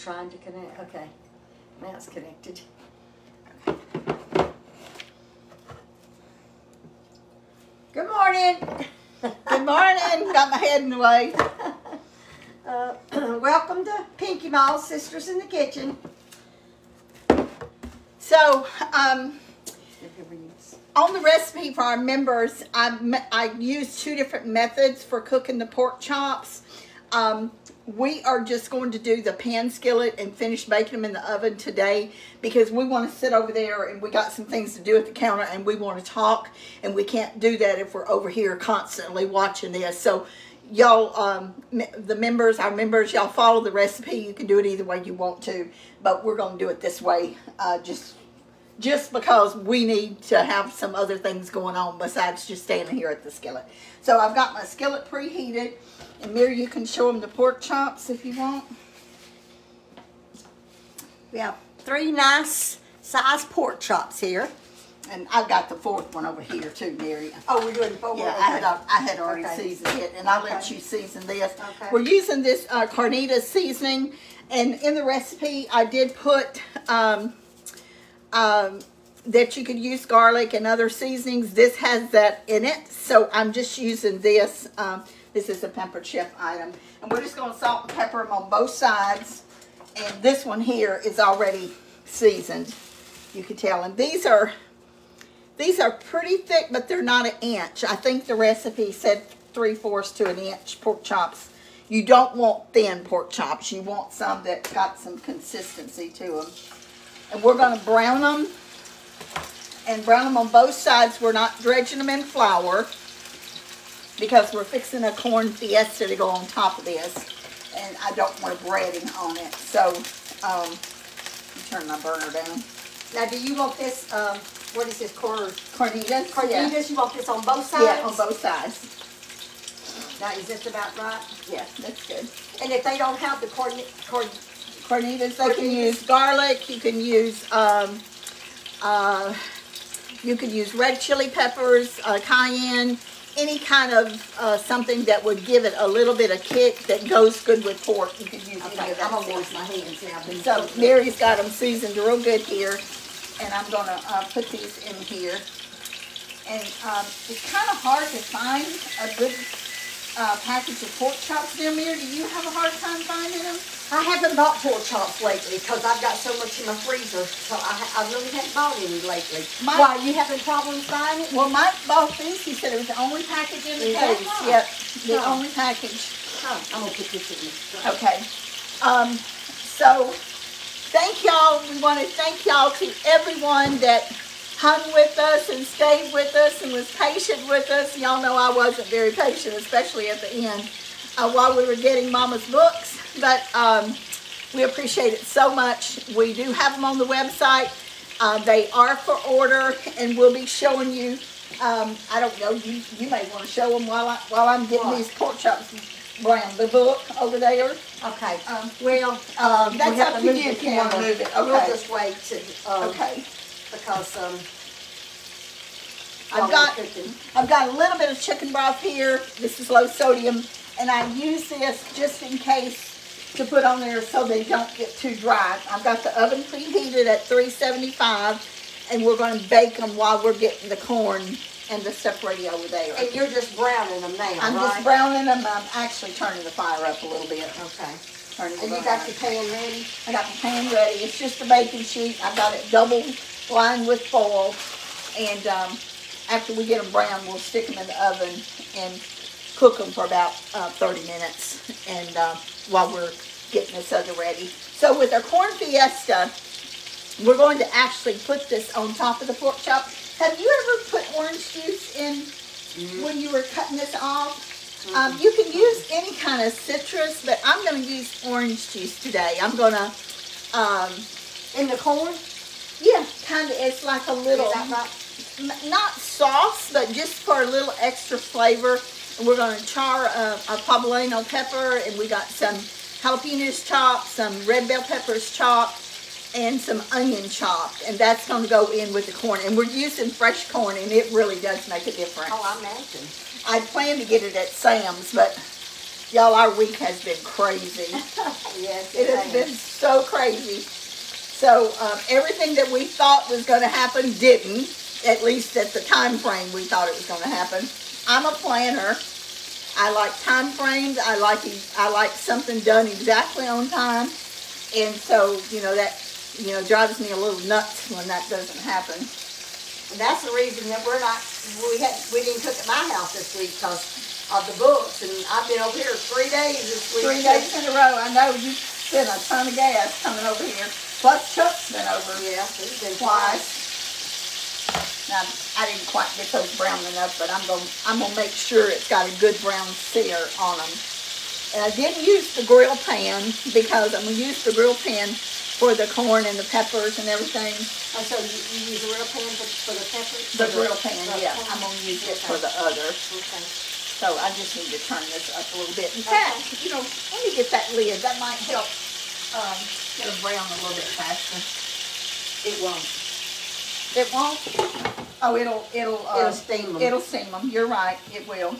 trying to connect. Okay. Now it's connected. Good morning. Good morning. Got my head in the way. Uh, welcome to PinkyMa's Sisters in the Kitchen. So, um, on the recipe for our members, I, I used two different methods for cooking the pork chops. Um, we are just going to do the pan skillet and finish baking them in the oven today because we want to sit over there and we got some things to do at the counter and we want to talk and we can't do that if we're over here constantly watching this. So y'all, um, the members, our members, y'all follow the recipe. You can do it either way you want to, but we're going to do it this way uh, just just because we need to have some other things going on besides just standing here at the skillet. So I've got my skillet preheated. And Mary, you can show them the pork chops if you want. We have three nice size pork chops here. And I've got the fourth one over here too, Mary. Oh, we're doing four. Yeah, I had, I had already okay. seasoned it, and I'll okay. let you season this. Okay. We're using this uh, carnitas seasoning, and in the recipe, I did put um, um, that you could use garlic and other seasonings. This has that in it, so I'm just using this. Um, this is a peppered chef item. And we're just going to salt and pepper them on both sides. And this one here is already seasoned. You can tell. And these are these are pretty thick, but they're not an inch. I think the recipe said three-fourths to an inch pork chops. You don't want thin pork chops. You want some that got some consistency to them. And we're going to brown them and brown them on both sides. We're not dredging them in flour because we're fixing a corn fiesta to go on top of this. And I don't want breading on it. So, um, turn my burner down. Now, do you want this, um, what is this, corn? Carnitas? Carnitas, yeah. you want this on both sides? Yeah, on both sides. Now, is this about right? Yeah, that's good. And if they don't have the corn, corn carnitas, they can use garlic, you can use, um, uh, you could use red chili peppers, uh, cayenne, any kind of uh, something that would give it a little bit of kick that goes good with pork. You could use okay, I'm going to wash my hands now. So Mary's got them seasoned real good here. And I'm going to uh, put these in here. And um, it's kind of hard to find a good uh, package of pork chops there, Mary. Do you have a hard time finding them? I haven't bought pork chops lately because I've got so much in my freezer. So I, I really haven't bought any lately. Mike, Why, you having problems buying it? Well, Mike bought these. He said it was the only package in the case. Yep, the only package. Oh, I'm going to put this in Okay. Um, so, thank y'all. We want to thank y'all to everyone that hung with us and stayed with us and was patient with us. Y'all know I wasn't very patient, especially at the end, uh, while we were getting Mama's books. But um, we appreciate it so much. We do have them on the website. Uh, they are for order, and we'll be showing you. Um, I don't know. You you may want to show them while I while I'm getting what? these pork chops brown. The book over there. Okay. Um, well, um, that's we up to, you if you want to move it. Okay. We'll just wait to. Um, okay. Because um. I've got I've got a little bit of chicken broth here. This is low sodium, and I use this just in case to put on there so they don't get too dry. I've got the oven preheated at 375 and we're going to bake them while we're getting the corn and the stuff ready over there. And you're just browning them now, I'm right? just browning them. I'm actually turning the fire up a little bit. Okay. Turning and you got your pan ready? I got the pan ready. It's just a baking sheet. I've got it double lined with foil. And um, after we get them brown, we'll stick them in the oven and cook them for about uh, 30 minutes. And uh, while we're getting this other ready. So with our corn fiesta, we're going to actually put this on top of the pork chop. Have you ever put orange juice in mm. when you were cutting this off? Um, you can use any kind of citrus, but I'm going to use orange juice today. I'm going to... Um, in the corn? Yeah, kind of. It's like a little... Not sauce, but just for a little extra flavor. And we're going to char a, a poblano pepper, and we got some jalapenos chopped, some red bell peppers chopped, and some onion chopped. And that's going to go in with the corn. And we're using fresh corn, and it really does make a difference. Oh, I imagine. I plan to get it at Sam's, but Y'all, our week has been crazy. Yes, It has been so crazy. So um, everything that we thought was going to happen didn't. At least at the time frame we thought it was going to happen. I'm a planner. I like time frames. I like I like something done exactly on time. And so you know that you know drives me a little nuts when that doesn't happen. And that's the reason that we're not, we had, we didn't cook at my house this week because of the books. And I've been over here three days this week. Three days in a row. I know you spent a ton of gas coming over here. Plus Chuck's been over Yeah, he's been twice. Now, I didn't quite get those brown enough, but I'm gonna, I'm gonna make sure it's got a good brown sear on them. And I didn't use the grill pan because I'm gonna use the grill pan for the corn and the peppers and everything. And so you, you use a real pan for, for the peppers? The grill pan, the yeah, corn? I'm gonna use it for the other. Okay. So I just need to turn this up a little bit. In fact, you know, let me get that lid. That might help um, get it brown a little bit faster. It won't. It won't. Oh, it'll it'll uh, It'll steam 'em. It'll steam them. You're right. It will.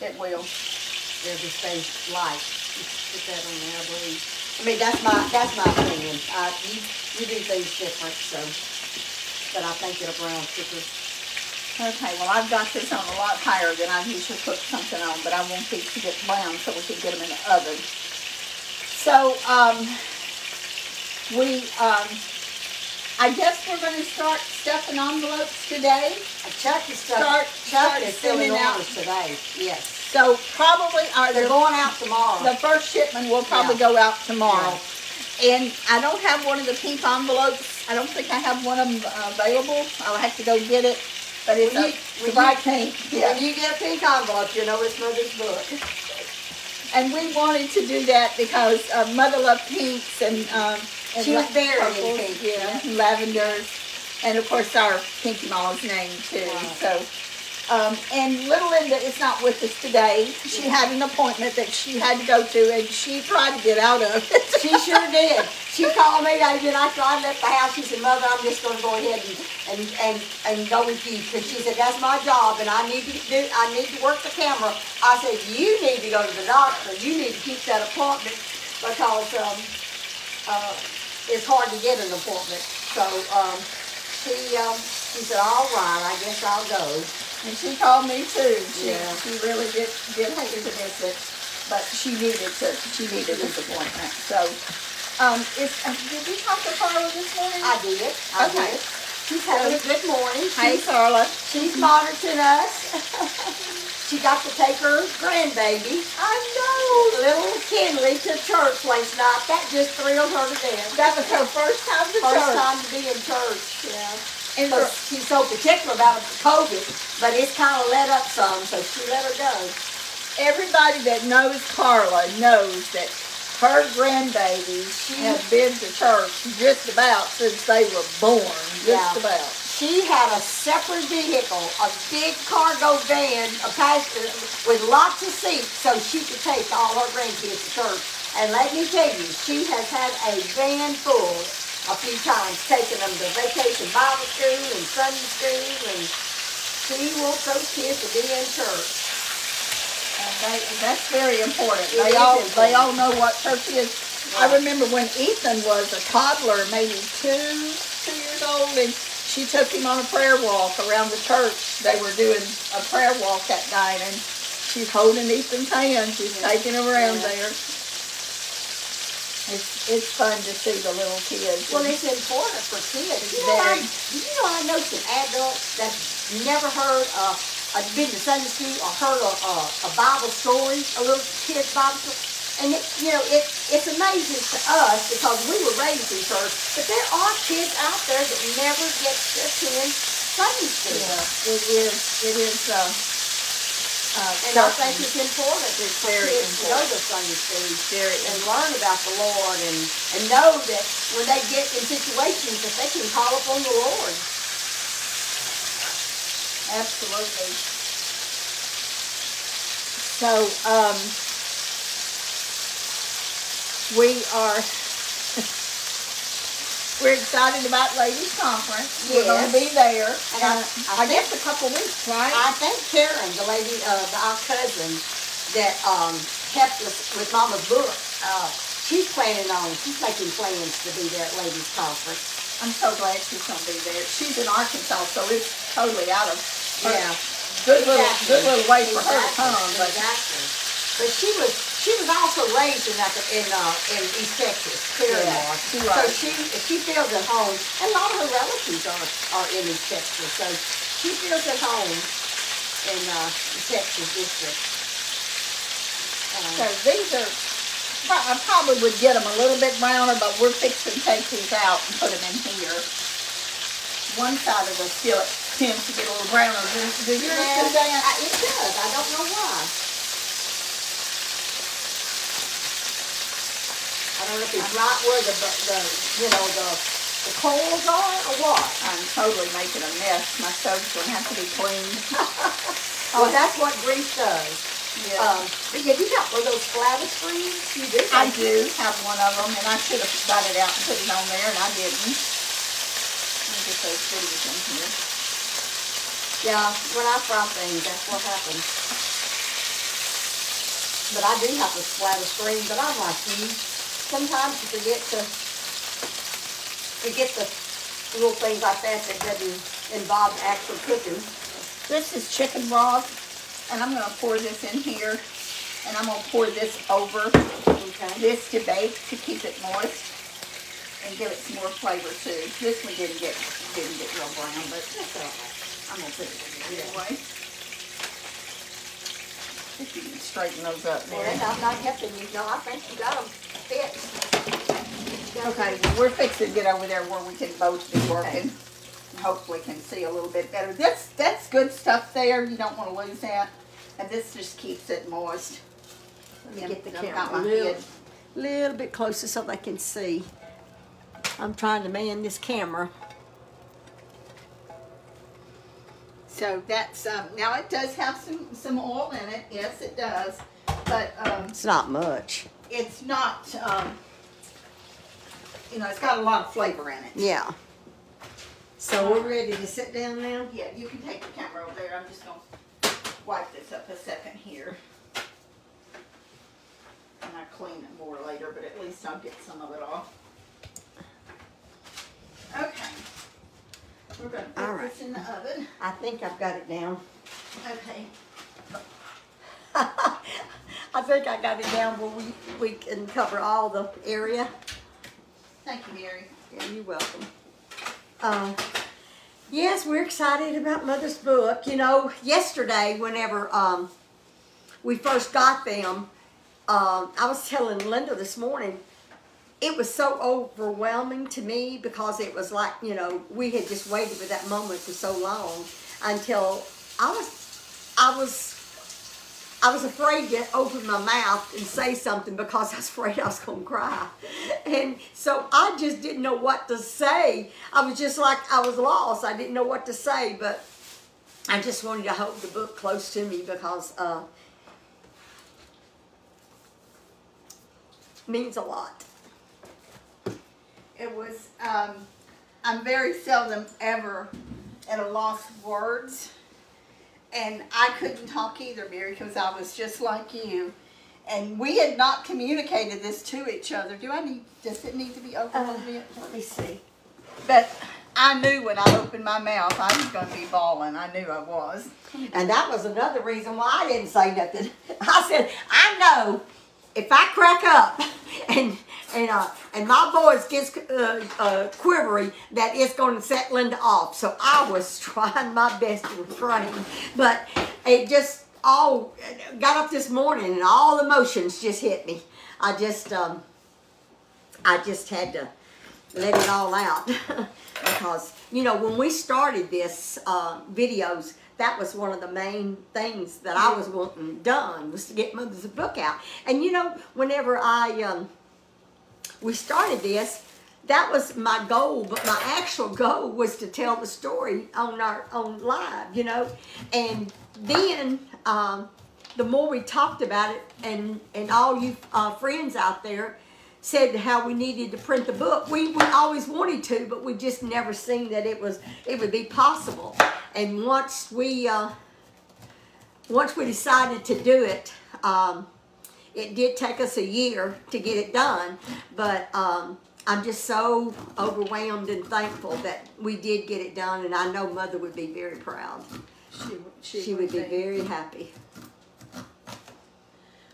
It will. They'll just stay light. Put that on I mean, that's my, that's my opinion. Uh, you, you do things different, so, but I think it'll brown quicker. Okay. Well, I've got this on a lot higher than I usually cook something on, but I want these to get brown so we can get them in the oven. So um, we um, I guess we're going to start stuffing envelopes today. Chuck is start, Chuck start is filling orders today, yes. So probably our They're going out tomorrow. The first shipment will probably Yeah. go out tomorrow. And I don't have one of the pink envelopes. I don't think I have one of them uh, available. I'll have to go get it. But it's When a, you- a bright you- pink. When you get a pink envelope, you know it's Mother's book. And we wanted to do that because uh, Mother loved pinks and um, and She was purples, pink, Yeah, yeah. lavenders, and of course our PinkyMa's name too. Right. So. Um, and little Linda is not with us today. She had an appointment that she had to go to, and she tried to get out of it. She sure did. She called me, I did, after I left the house, she said, Mother, I'm just gonna go ahead and, and, and, and go with you, cause she said, that's my job, and I need to do, I need to work the camera. I said, you need to go to the doctor, you need to keep that appointment, because, um, uh, it's hard to get an appointment. So, um, she, um, she said, all right, I guess I'll go. And she called me too. She, Yeah. she really did, did hate to miss it, but she needed to, she needed this appointment. So, um, is, uh, did you talk to Carla this morning? I did, I Okay. did. She's having a good morning. Hey, She's Carla. She's monitoring us. she got to take her grandbaby, I know. little Kinley, to church last night. That just thrilled her to death. That was her first time to First church. time to be in church, yeah. And But she's so particular about COVID, but it's kind of let up some, so she let her go. everybody that knows Carla knows that her grandbabies she, have been to church just about since they were born. Just Yeah. about. She had a separate vehicle, a big cargo van, a passenger with lots of seats, so she could take all her grandkids to church. And let me tell you, she has had a van full a few times, taking them to vacation Bible school and Sunday school, and she wants those kids to be in church. And they, that's very important. It They all important. they all know what church is. I remember when Ethan was a toddler, maybe two two years old, and she took him on a prayer walk around the church. They were doing a prayer walk that night, and she's holding Ethan's hand. She's Yeah. taking him around Yeah. there. It's it's fun to see the little kids. Well, it's important for kids. You know, I, you know, I know some adults that never heard, uh, uh, been to Sunday school or heard a, a, a Bible story, a little kid's Bible story. And it, you know, it, it's amazing to us because we were raised in church, but there are kids out there that never get to attend Sunday school. Yeah, it is. It is. Uh, uh, And I think it's important that very kids go important. to Sunday school very and learn about the Lord and, and know that when they get in situations that they can call upon the Lord. Absolutely. So, um, we are, we're excited about Ladies Conference. We're gonna be there, And I I- I guess a couple weeks, right? I think Karen, the lady, uh, the, our cousin, that um, helped us with Mama's book. Uh, she's planning on, she's making plans to be there at ladies' conference. I'm so glad she's gonna be there. She's in Arkansas, so it's totally out of her. Yeah. Good little, Exactly. good little way for her to Exactly. come, but Exactly. But she was, she was also raised in, that- in, uh, in East Texas, Claremore. she So she, she feels at home, and a lot of her relatives are, are in East Texas, so she feels at home in, uh, the Texas district. So these are, I probably would get them a little bit browner, but we're fixing to take these out and put them in here. One side of the skillet tends to get a little browner. Do, do yours do that? I- it does, I don't know why. Don't know if it's right where the, the, you know, the, the coals are or what. I'm totally making a mess. My stove's gonna have to be cleaned. Oh, that's what grease does. Yeah. Um, but yeah, you got one of those splatter screens? You do? I do have one of them, and I should have got it out and put it on there, and I didn't. Let me get those goodies in here. Yeah, when I fry things, that's what happens. But I do have the splatter screen, but I'm like you. Sometimes you forget to, forget the little things like that that doesn't involve actual cooking. This is chicken broth, and I'm gonna pour this in here, and I'm gonna pour this over Okay. this to bake to keep it moist and give it some more flavor too. This one didn't get didn't get real brown, but That's all right. I'm gonna put it in there anyway. If you can straighten those up Well, there. I'm not helping you. No, I think you got them fixed. Okay, well, we're fixing to get over there where we can both be working. and Hopefully can see a little bit better. That's, that's good stuff there. You don't wanna lose that. And this just keeps it moist. Let me get the camera a little, little bit closer so they can see. I'm trying to man this camera. So that's, um, now it does have some, some oil in it. Yes, it does. But, um, It's not much. it's not, um, you know, it's got a lot of flavor in it. Yeah. So we're ready to sit down now? Yeah, you can take the camera over there. I'm just gonna wipe this up a second here. And I clean it more later, but at least I'll get some of it off. Okay. We're gonna put right. this in the oven. I think I've got it down. Okay. I think I got it down where we, we can cover all the area. Thank you, Mary. Yeah, you're welcome. Uh, yes, we're excited about Mother's book. You know, yesterday, whenever um, we first got them, um, I was telling Linda this morning, it was so overwhelming to me because it was like, you know, we had just waited for that moment for so long until I was, I was I was afraid to open my mouth and say something because I was afraid I was going to cry. And so I just didn't know what to say. I was just like, I was lost. I didn't know what to say, but I just wanted to hold the book close to me because uh, means a lot. It was, um, I'm very seldom ever at a loss of words. And I couldn't talk either, Mary, because I was just like you. And we had not communicated this to each other. Do I need, does it need to be open a little bit? Let me see. But I knew when I opened my mouth, I was going to be bawling. I knew I was. And that was another reason why I didn't say nothing. I said, I know if I crack up and and uh, and my voice gets uh, uh, quivery, that it's going to set Linda off. So I was trying my best to refrain, but it just all got up this morning and all emotions just hit me. I just um, I just had to let it all out because you know when we started this uh, videos that was one of the main things that I was wanting done was to get Mother's book out. And you know whenever I um, we started this that was my goal but my actual goal was to tell the story on our on live you know? And then um, the more we talked about it and and all you uh, friends out there said how we needed to print the book. We, we always wanted to, but we just never seen that it was it would be possible. And once we uh, once we decided to do it, um, it did take us a year to get it done, but, um, I'm just so overwhelmed and thankful that we did get it done, and I know mother would be very proud. She, She would be very happy.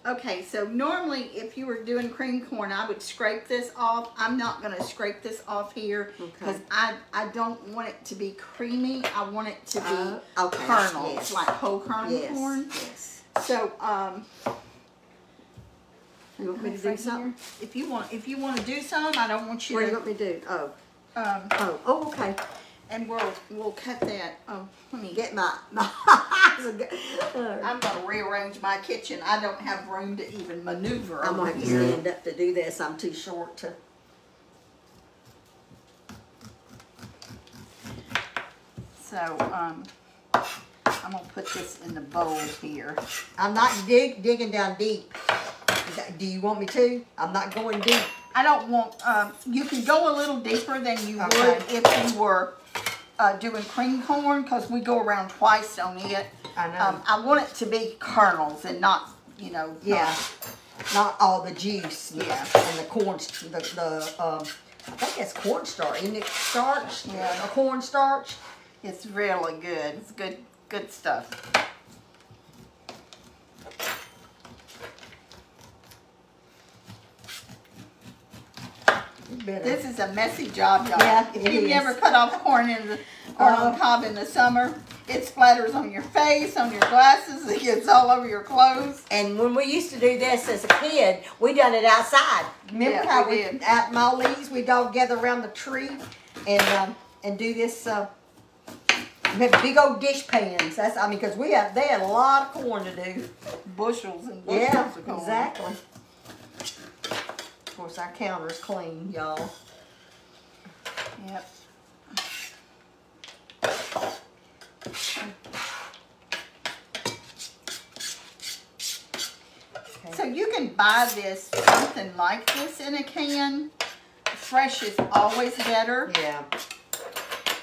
Okay, so normally if you were doing cream corn, I would scrape this off. I'm not gonna scrape this off here because Okay. I, I don't want it to be creamy. I want it to be Uh, okay, kernels, yes. like whole kernel Yes, corn. yes. So, um, You want me to do something? If you want, if you want to do some, I don't want you What do you want me to do? Oh, Um, oh, oh, okay. And we'll we'll cut that. Oh, let me get. Get my, my, I'm gonna rearrange my kitchen. I don't have room to even maneuver I'm gonna have to stand up to do this, I'm too short to. So, um, I'm gonna put this in the bowl here. I'm not dig, digging down deep. Do you want me to? I'm not going deep. I don't want, um, you can go a little deeper than you Okay. would if you were, uh, doing cream corn, cause we go around twice on it. I know. Um, I want it to be kernels and not, you know. not- Yeah, not all the juice. Yeah. And the corn, the, the, um, I think it's cornstarch, isn't it starch? Yeah. A cornstarch? It's really good. It's good, good stuff. Better. This is a messy job, y'all. Yeah, if you've is. never cut off corn in the corn Uh, the cob in the summer, it splatters on your face, on your glasses, it gets all over your clothes. And when we used to do this as a kid, we done it outside. Remember Yeah, how we we, did. at Molly's, we'd all gather around the tree and, um, and do this, uh, big old dish pans. That's, I mean, cause we had, they had a lot of corn to do. Bushels and bushels Yeah, of corn. exactly. Of course, our counter's clean, y'all. Yep. Okay. So you can buy this, something like this in a can. Fresh is always better. Yeah.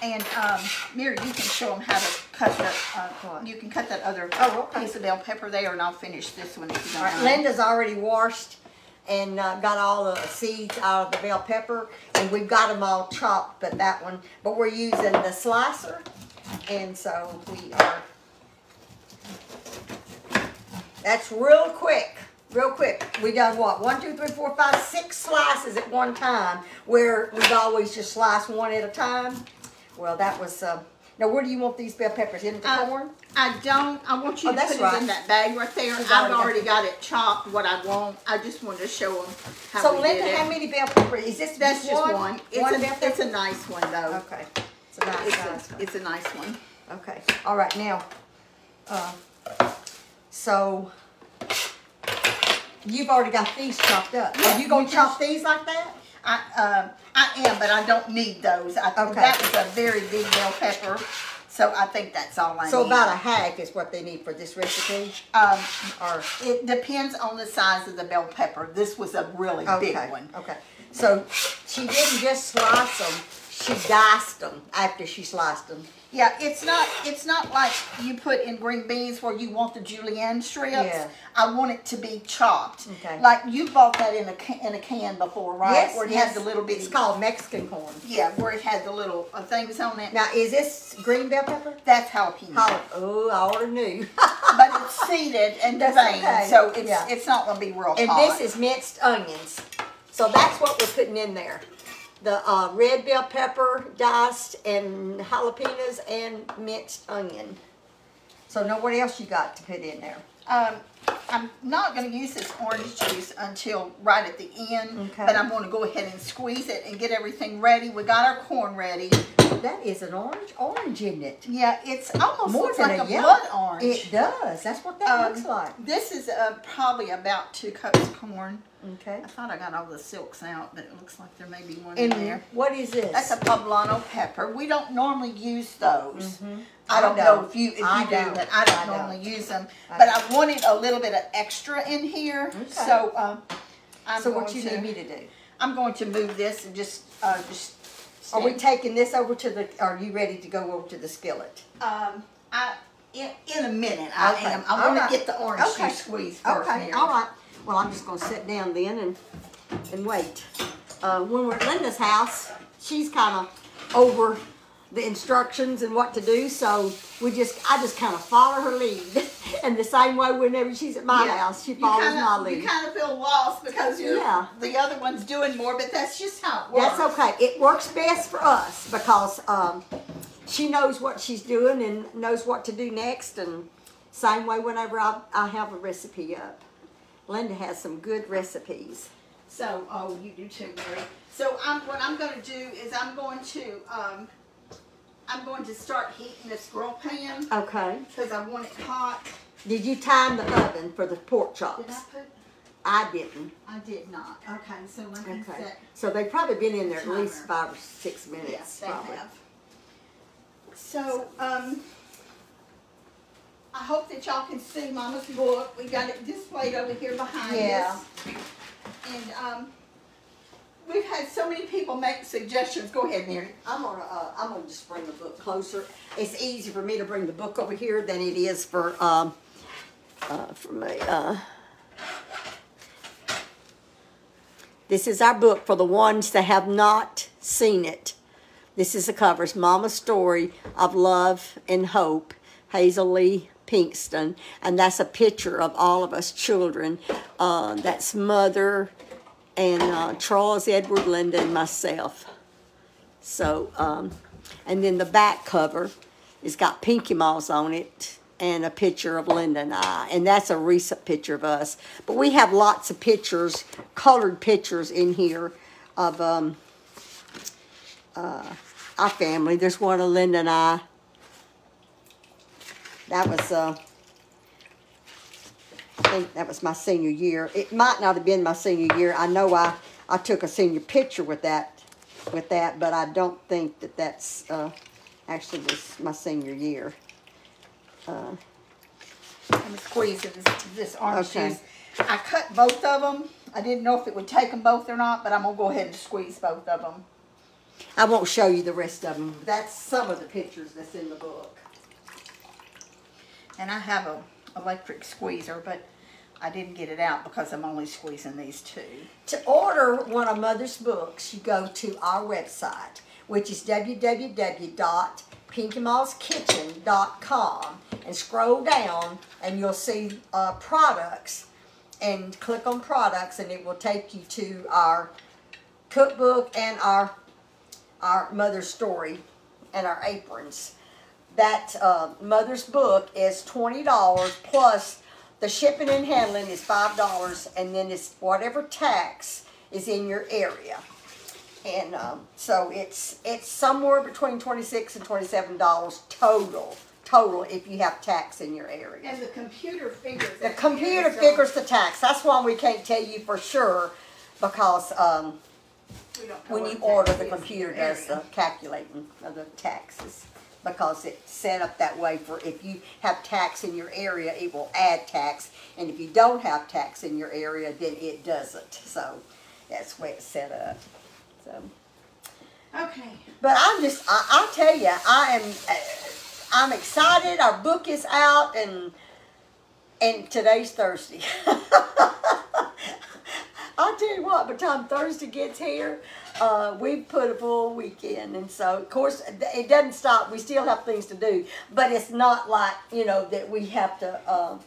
And, um, Mary, you can show them how to cut that, uh, you can cut that other Oh, okay. piece of bell pepper there and I'll finish this one if you don't right, mind. Linda's already washed and uh, got all the seeds out of the bell pepper, and we've got them all chopped, but that one, but we're using the slicer, and so we are. That's real quick, real quick. We done what? One, two, three, four, five, six slices at one time, where we've always just sliced one at a time. Well, that was. Uh, now, where do you want these bell peppers? In the Uh, corn? I don't, I want you Oh, to that's put it in that bag right there. I've already got already it. got it chopped, what I want. I just wanted to show them how So, Linda, how many bell peppers? Is this That's just one. one? It's one a, bell it's a nice one though. Okay. It's a nice It's size. a, it's a nice one. Okay, all right, now, uh, so, you've already got these chopped up. Are you gonna chop these like that? I, um, I am, but I don't need those. I, Okay. That was a very big bell pepper, so I think that's all I So need. So about a half is what they need for this recipe, Um, or, it depends on the size of the bell pepper. This was a really big okay, one. okay. So, she didn't just slice them, she diced them after she sliced them. Yeah, it's not it's not like you put in green beans where you want the julienne strips. Yeah. I want it to be chopped. Okay. Like you bought that in a can, in a can before, right? Yes, Where it yes, had the little bitty. It's called Mexican corn. Yeah, where it had the little uh, things on it. Now, is this green bell pepper? That's jalapeno. How, oh, I already knew. but it's seeded and That's veined, okay, so it's yeah. it's not gonna be real And hot. this is minced onions. So that's what we're putting in there. The uh, red bell pepper diced and jalapenos and minced onion. So know what else you got to put in there? Um, I'm not going to use this orange juice until right at the end, Okay. but I'm going to go ahead and squeeze it and get everything ready. We got our corn ready. That is an orange, orange, isn't it? Yeah, it's almost More looks than like a yellow. blood orange. It does. That's what that Um, looks like. This is uh, probably about two cups of corn. Okay. I thought I got all the silks out, but it looks like there may be one in there. what is this? That's a poblano pepper. We don't normally use those. I I don't know don't. if you if I you do, don't. but I don't I don't. normally use them. I but don't. I wanted a little bit of extra in here, Okay. so um, I'm so going what you to need me to do? I'm going to move this and just uh, just. Are we taking this over to the, are you ready to go over to the skillet? um, I in, in a minute I Okay. am. I want right. to get the orange Okay. juice squeezed first. Okay, Mary. all right. Well, I'm just gonna sit down then and, and wait. Uh, when we're at Linda's house, she's kinda over the instructions and what to do, so we just, I just kinda follow her lead. And the same way whenever she's at my Yeah. house, she follows kinda- my lead. You kind of feel lost because you're Yeah. the other one's doing more, but that's just how it works. That's okay. It works best for us because um, she knows what she's doing and knows what to do next. And same way whenever I, I have a recipe up. Linda has some good recipes. So, oh, you do too, Mary. So, I'm what I'm going to do is I'm going to um, I'm going to start heating this grill pan Okay. because I want it hot. Did you time the oven for the pork Did I chops? put? I didn't. I did not. Okay, so let me Okay. set. So they've probably been in there at least five or six minutes. Yes, they probably. have. So, um, I hope that y'all can see Mama's book. We got it displayed over here behind Yeah. us. And, um, we've had so many people make suggestions. Go ahead, Mary. I'm gonna, uh, I'm gonna just bring the book closer. It's easy for me to bring the book over here than it is for, um, uh, for me, uh. This is our book for the ones that have not seen it. This is the covers, Mama's Story of Love and Hope, Hazel Lee Pinkston. And that's a picture of all of us children. Uh, that's mother and uh, Charles Edward Linda and myself. So, um, and then the back cover has got Pinky Mouse on it and a picture of Linda and I. And that's a recent picture of us. But we have lots of pictures, colored pictures in here of um, uh, our family. There's one of Linda and I. That was, uh, I think that was my senior year. It might not have been my senior year. I know I, I took a senior picture with that, with that, but I don't think that that's, uh, actually was my senior year. I'm gonna squeeze this, this orange Okay. juice. I cut both of them. I didn't know if it would take them both or not, but I'm gonna go ahead and squeeze both of them. I won't show you the rest of them. That's some of the pictures that's in the book. And I have a electric squeezer, but I didn't get it out because I'm only squeezing these two. To order one of Mother's books, you go to our website, which is www.pinkymaskitchen.com and scroll down and you'll see uh, products and click on products and it will take you to our cookbook and our our mother's story and our aprons. That uh, mother's book is twenty dollars plus the shipping and handling is five dollars, and then it's whatever tax is in your area. And um, so it's it's somewhere between twenty six and twenty seven dollars total total if you have tax in your area. And the computer figures. The computer figures the tax. That's why we can't tell you for sure because um, when you order, the computer does the calculating of the taxes. Because it's set up that way for if you have tax in your area, it will add tax. And if you don't have tax in your area, then it doesn't. So that's the way it's set up. So, Okay. but I'm just, I, I tell you, I am, I'm excited. Our book is out and, and today's Thursday. I'll tell you what, by the time Thursday gets here, uh, we've put a full weekend. And so, of course, it doesn't stop. We still have things to do. But it's not like, you know, that we have to, uh,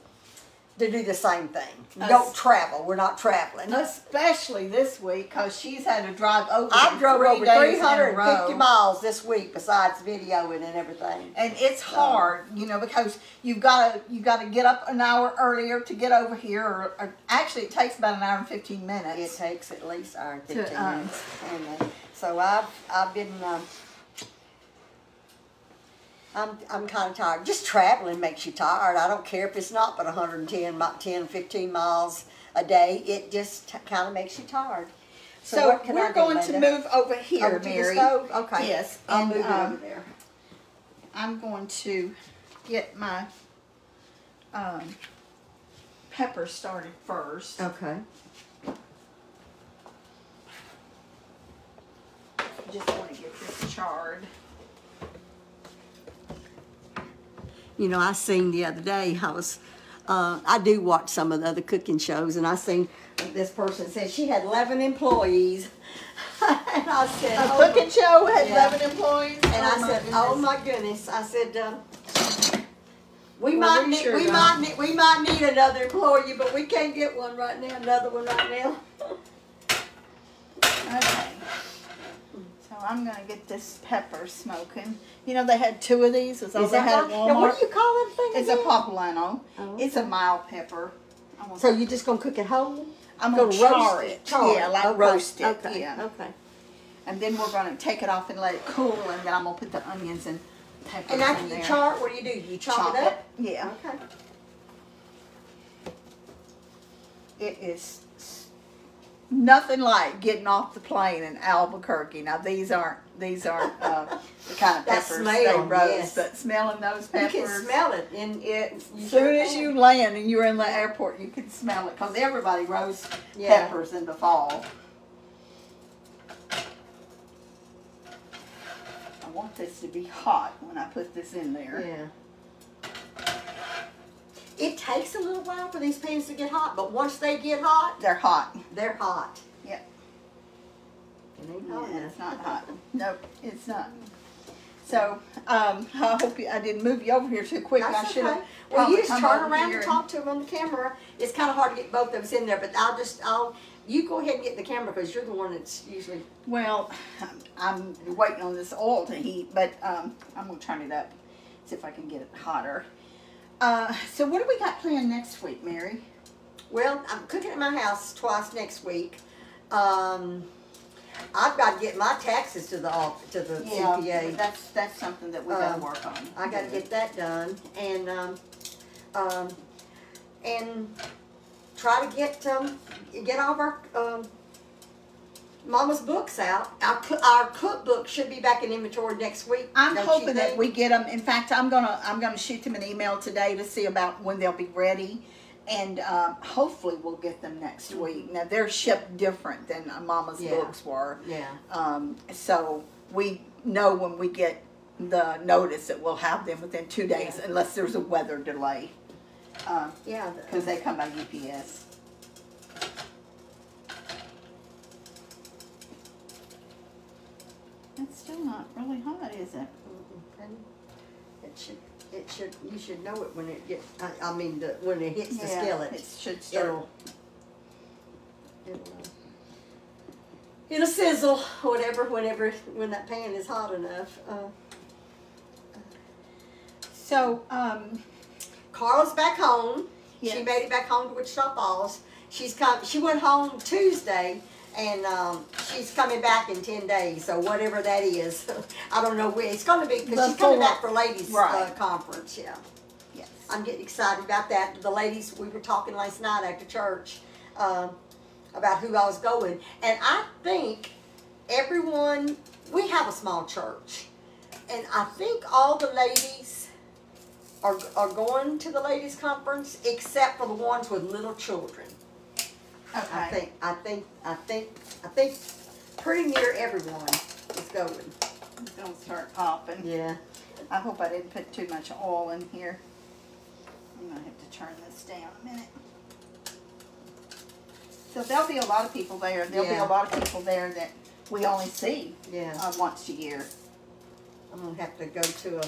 to do the same thing. Us- don't travel. We're not traveling. Especially this week, because she's had to drive over. I drove three over days in a 350 miles this week besides videoing and everything. and it's hard, you know, because you've got to you got to get up an hour earlier to get over here. Or, or actually, it takes about an hour and fifteen minutes. It takes at least an hour and To, 15 um, minutes. And, uh, so I've, I've been, um, I'm, I'm kind of tired. Just traveling makes you tired. I don't care if it's not but 110, 10, 15 miles a day. It just kind of makes you tired. So, can we're do, going to move over here, Over to the Mary. stove? Okay. Yes, I'll and, move it um, over there. I'm going to get my um, pepper started first. Okay. Just want to get this charred. You know, I seen the other day, I was uh, I do watch some of the other cooking shows, and I seen this person said she had eleven employees, and I said, A oh, cooking show had Yeah. eleven employees. and I my said, oh my goodness, I said, uh, we Well, might need, sure we don't. might need, we might need another employee, but we can't get one right now, another one right now. Okay. I'm gonna get this pepper smoking. You know, they had two of these, is all they that had at? Now, what do you call that thing It's a again? poblano. Oh, It's a mild pepper. So you're just gonna cook it whole? I'm gonna char it. Char Yeah, like okay, roast it, Okay, yeah. okay. And then we're gonna take it off and let it cool, and then I'm gonna put the onions and peppers And after you char it, what do you do? You chop, Chop it up? Yeah. Okay. It is nothing like getting off the plane in Albuquerque. Now these aren't these aren't uh, the kind of peppers smell, they roast, yes. but smelling those peppers, You can smell it and It, as soon as you land and you're in the airport, you can smell it because everybody roasts Yeah. peppers in the fall. I want this to be hot when I put this in there. Yeah. It takes a little while for these pans to get hot, but once they get hot, They're hot. they're hot. Yep. It ain't Yeah, hot it's not hot. Nope, it's not. So, um, I hope you, I didn't move you over here too quick. I should have. okay. Well, you just turn around and talk to them on the camera. It's kind of hard to get both of us in there, but I'll just, I'll, you go ahead and get the camera because you're the one that's usually, Well, I'm waiting on this oil to heat, but um, I'm gonna turn it up, see if I can get it hotter. Uh, so what do we got planned next week, Mary? well, I'm cooking at my house twice next week. Um, I've got to get my taxes to the, to the CPA. that's that's something that we gotta Um, work on. I gotta get that done and, um, um, and try to get, um, get all of our, um, Mama's books out. Our, our cookbook should be back in inventory next week. I'm hoping that we get them. In fact, I'm gonna I'm gonna shoot them an email today to see about when they'll be ready, and um, hopefully we'll get them next week. Now they're shipped different than uh, Mama's Yeah. books were. Yeah, Um, so we know when we get the notice that we'll have them within two days, Yeah. unless there's a weather delay, because yeah. Because they come by UPS. It's still not really hot, is it? And It should, it should, you should know it when it gets, I, I mean, the, when it hits the skillet. It should start. It'll, it'll, uh, it'll sizzle, whatever, whenever, when that pan is hot enough. Uh, So, um, Carla's back home. She made it back home to Wichita Falls. She's come. She went home Tuesday, and um, she's coming back in ten days. So whatever that is, I don't know when it's going to be because she's coming back for ladies' uh, conference. Yeah, yes. I'm getting excited about that. The ladies we were talking last night after church um, about who I was going, and I think everyone. We have a small church, and I think all the ladies are, are going to the ladies' conference except for the ones with little children. I think, I think, I think, I think pretty near everyone is going. It's gonna start popping. Yeah. I hope I didn't put too much oil in here. I'm gonna have to turn this down a minute. So there'll be a lot of people there. There'll be a lot of people there that we only see Yeah. uh, once a year. I'm gonna have to go to a,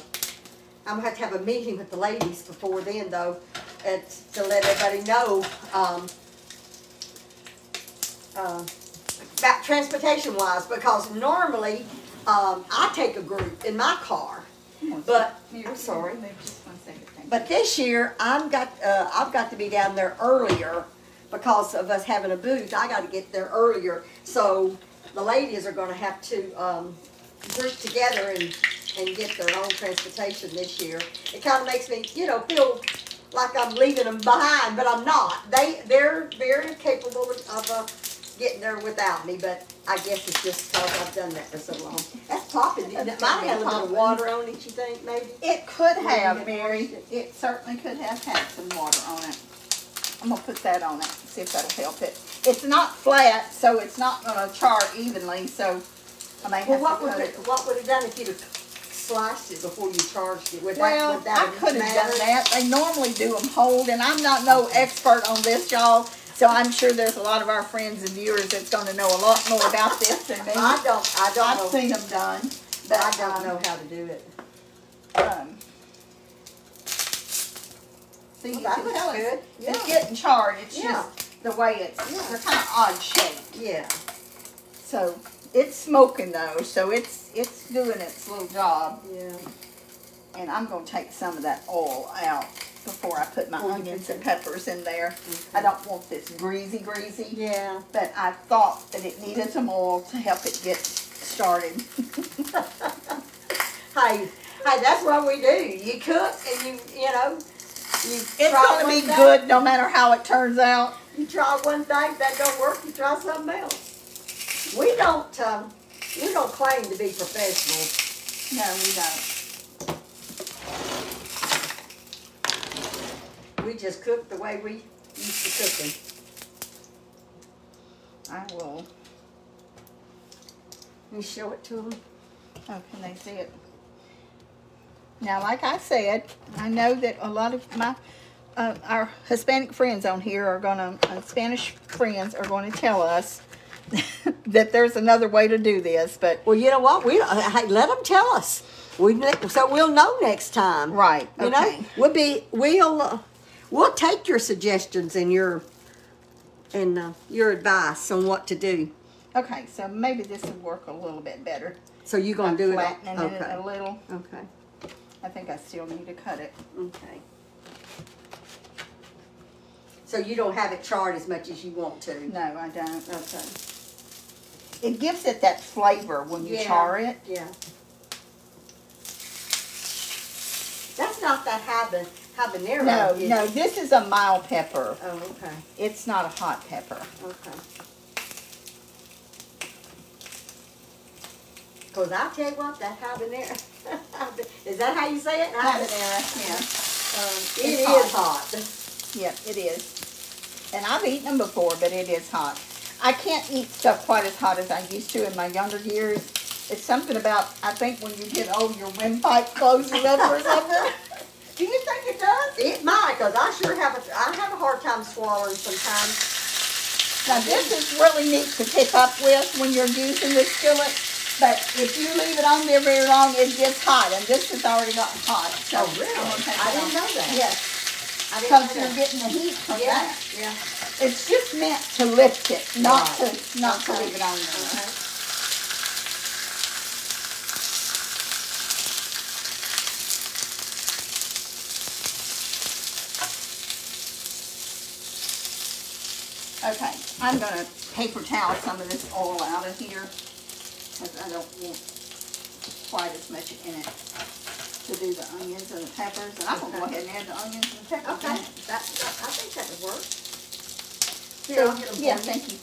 I'm gonna have to have a meeting with the ladies before then though, to let everybody know, um, uh, about transportation wise, because normally, um, I take a group in my car. But- I'm sorry. But this year, I'm got, uh, I've got to be down there earlier because of us having a booth. I gotta get there earlier, so the ladies are gonna have to, um, group together and, and get their own transportation this year. It kinda makes me, you know, feel like I'm leaving them behind, but I'm not. They, they're very capable of, of, uh, getting there without me, but I guess it's just because I've done that for so long. That's popping, it? Might have a little water on it, you think, maybe? It could have, Mary. washed It certainly could have had some water on it. I'm gonna put that on it, see if that'll help it. It's not flat, so it's not gonna char evenly, so I may Well, have what to would it, it. what would it done if you'd have sliced it before you charged it? Would that, Well, would that I could have done that. They normally do them whole, and I'm not no expert on this, y'all. So I'm sure there's a lot of our friends and viewers that's gonna know a lot more about this than me. I don't, I don't I've know, seen them done, but I don't um, know how to do it. Um, see, Well, you can tell it's, good. it's Yeah. getting charred. It's Yeah. just the way it's. Yeah. They're kind of odd shaped. Yeah, So it's smoking though, so it's it's doing its little job. yeah. And I'm gonna take some of that oil out before I put my onions and peppers in there. I don't want this greasy, greasy. Yeah. But I thought that it needed some oil to help it get started. Hey, hey, that's what we do. You cook and you, you know, you It's try gonna be thing, good no matter how it turns out. You try one thing, that don't work, you try something else. We don't, um, we don't claim to be professionals. No, we don't. We just cook the way we used to cooking. I will. You show it to them. Oh, can they see it? Now, like I said, I know that a lot of my uh, our Hispanic friends on here are gonna, uh, Spanish friends are going to tell us that there's another way to do this, but Well, you know what? We don't, hey, let them tell us. We so we'll know next time. right, You okay. know, we'll be we'll uh, we'll take your suggestions and your and uh, your advice on what to do. Okay, so maybe this will work a little bit better. So you're gonna I'm do it? flattening on- it a little. Okay. I think I still need to cut it. Okay. So you don't have it charred as much as you want to. No, I don't. Okay. It gives it that flavor when you Yeah. char it. Yeah. That's not that haban habanero. No, is no, this is a mild pepper. Oh, okay. It's not a hot pepper. Okay. Cause I tell you what, that habanero, is that how you say it? Habanero, yeah. Um, It's it hot. is hot. Yep, it is. And I've eaten them before, but it is hot. I can't eat stuff quite as hot as I used to in my younger years. It's something about, I think when you get old, your windpipe closes up or something. Do you think it does? It might, cause I sure have a, I have a hard time swallowing sometimes. Now this is really neat to pick up with when you're using this skillet, but if you leave it on there very long, it gets hot, and this has already gotten hot. So Oh, really? I didn't know that. Yes, because you're getting the heat from Yeah, that. yeah. It's just meant to lift it, not Right. to, not to leave it on there. Okay. Okay, I'm gonna paper towel some of this oil out of here, because I don't want quite as much in it to do the onions and the peppers, and I'm gonna go ahead and add the onions and the peppers Okay, that, that, I think that would work. Here, I'll get 'em yeah, thank you.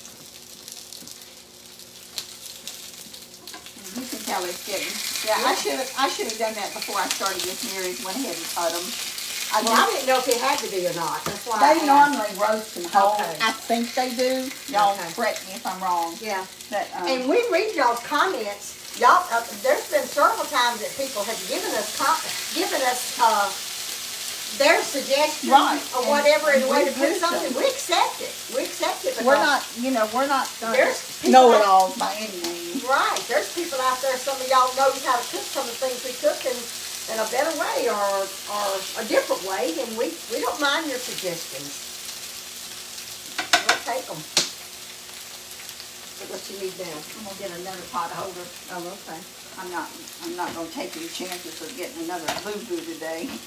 You can tell it's getting, yeah, I should've, I should've done that before I started this Mary's, went ahead and cut them. I Well, I didn't know if it had to be or not, that's why They normally roast them whole, Okay. I think they do, y'all Okay. correct me if I'm wrong, Yeah, but, and um, we read y'all's comments, y'all, uh, there's been several times that people have given us given us, uh, their suggestions Right, or and- whatever in a and way to put something, them. we accept it, we accept it we're not, you know, we're not know-it-alls by any means. Right, there's people out there, some of y'all knows how to cook some of the things we cook in, in a better way or, or a different way, and we, we don't mind your suggestions. We'll take them. What you need now? I'm gonna get another pot holder. Oh, okay. I'm not, I'm not gonna take any chances of getting another boo-boo today.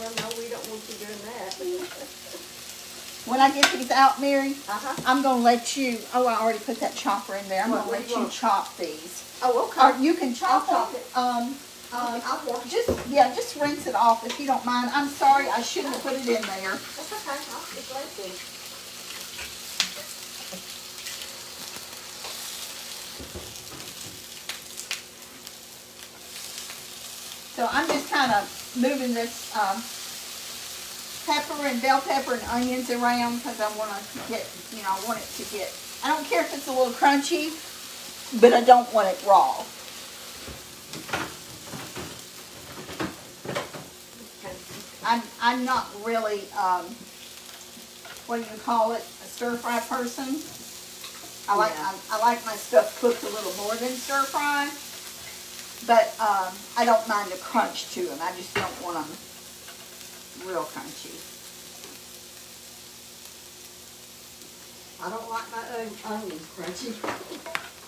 Well, no, we don't want you doing that. When I get these out, Mary, Uh-huh. I'm gonna let you, oh, I already put that chopper in there. I'm What- gonna let you want? chop these. Oh, Or okay. you can chop I'll chop it, um, uh, I'll just, yeah, just rinse it off if you don't mind. I'm sorry, I shouldn't have put it in there. That's okay, I'll be glad to. So I'm just kind of moving this, um, pepper and bell pepper and onions around because I want to get, you know, I want it to get, I don't care if it's a little crunchy, but I don't want it raw. I'm, I'm not really, um, what do you call it, a stir fry person. I like, Yeah. I, I like my stuff cooked a little more than stir fry. But, um, I don't mind the crunch to them, I just don't want them real crunchy. I don't like my on- onions crunchy.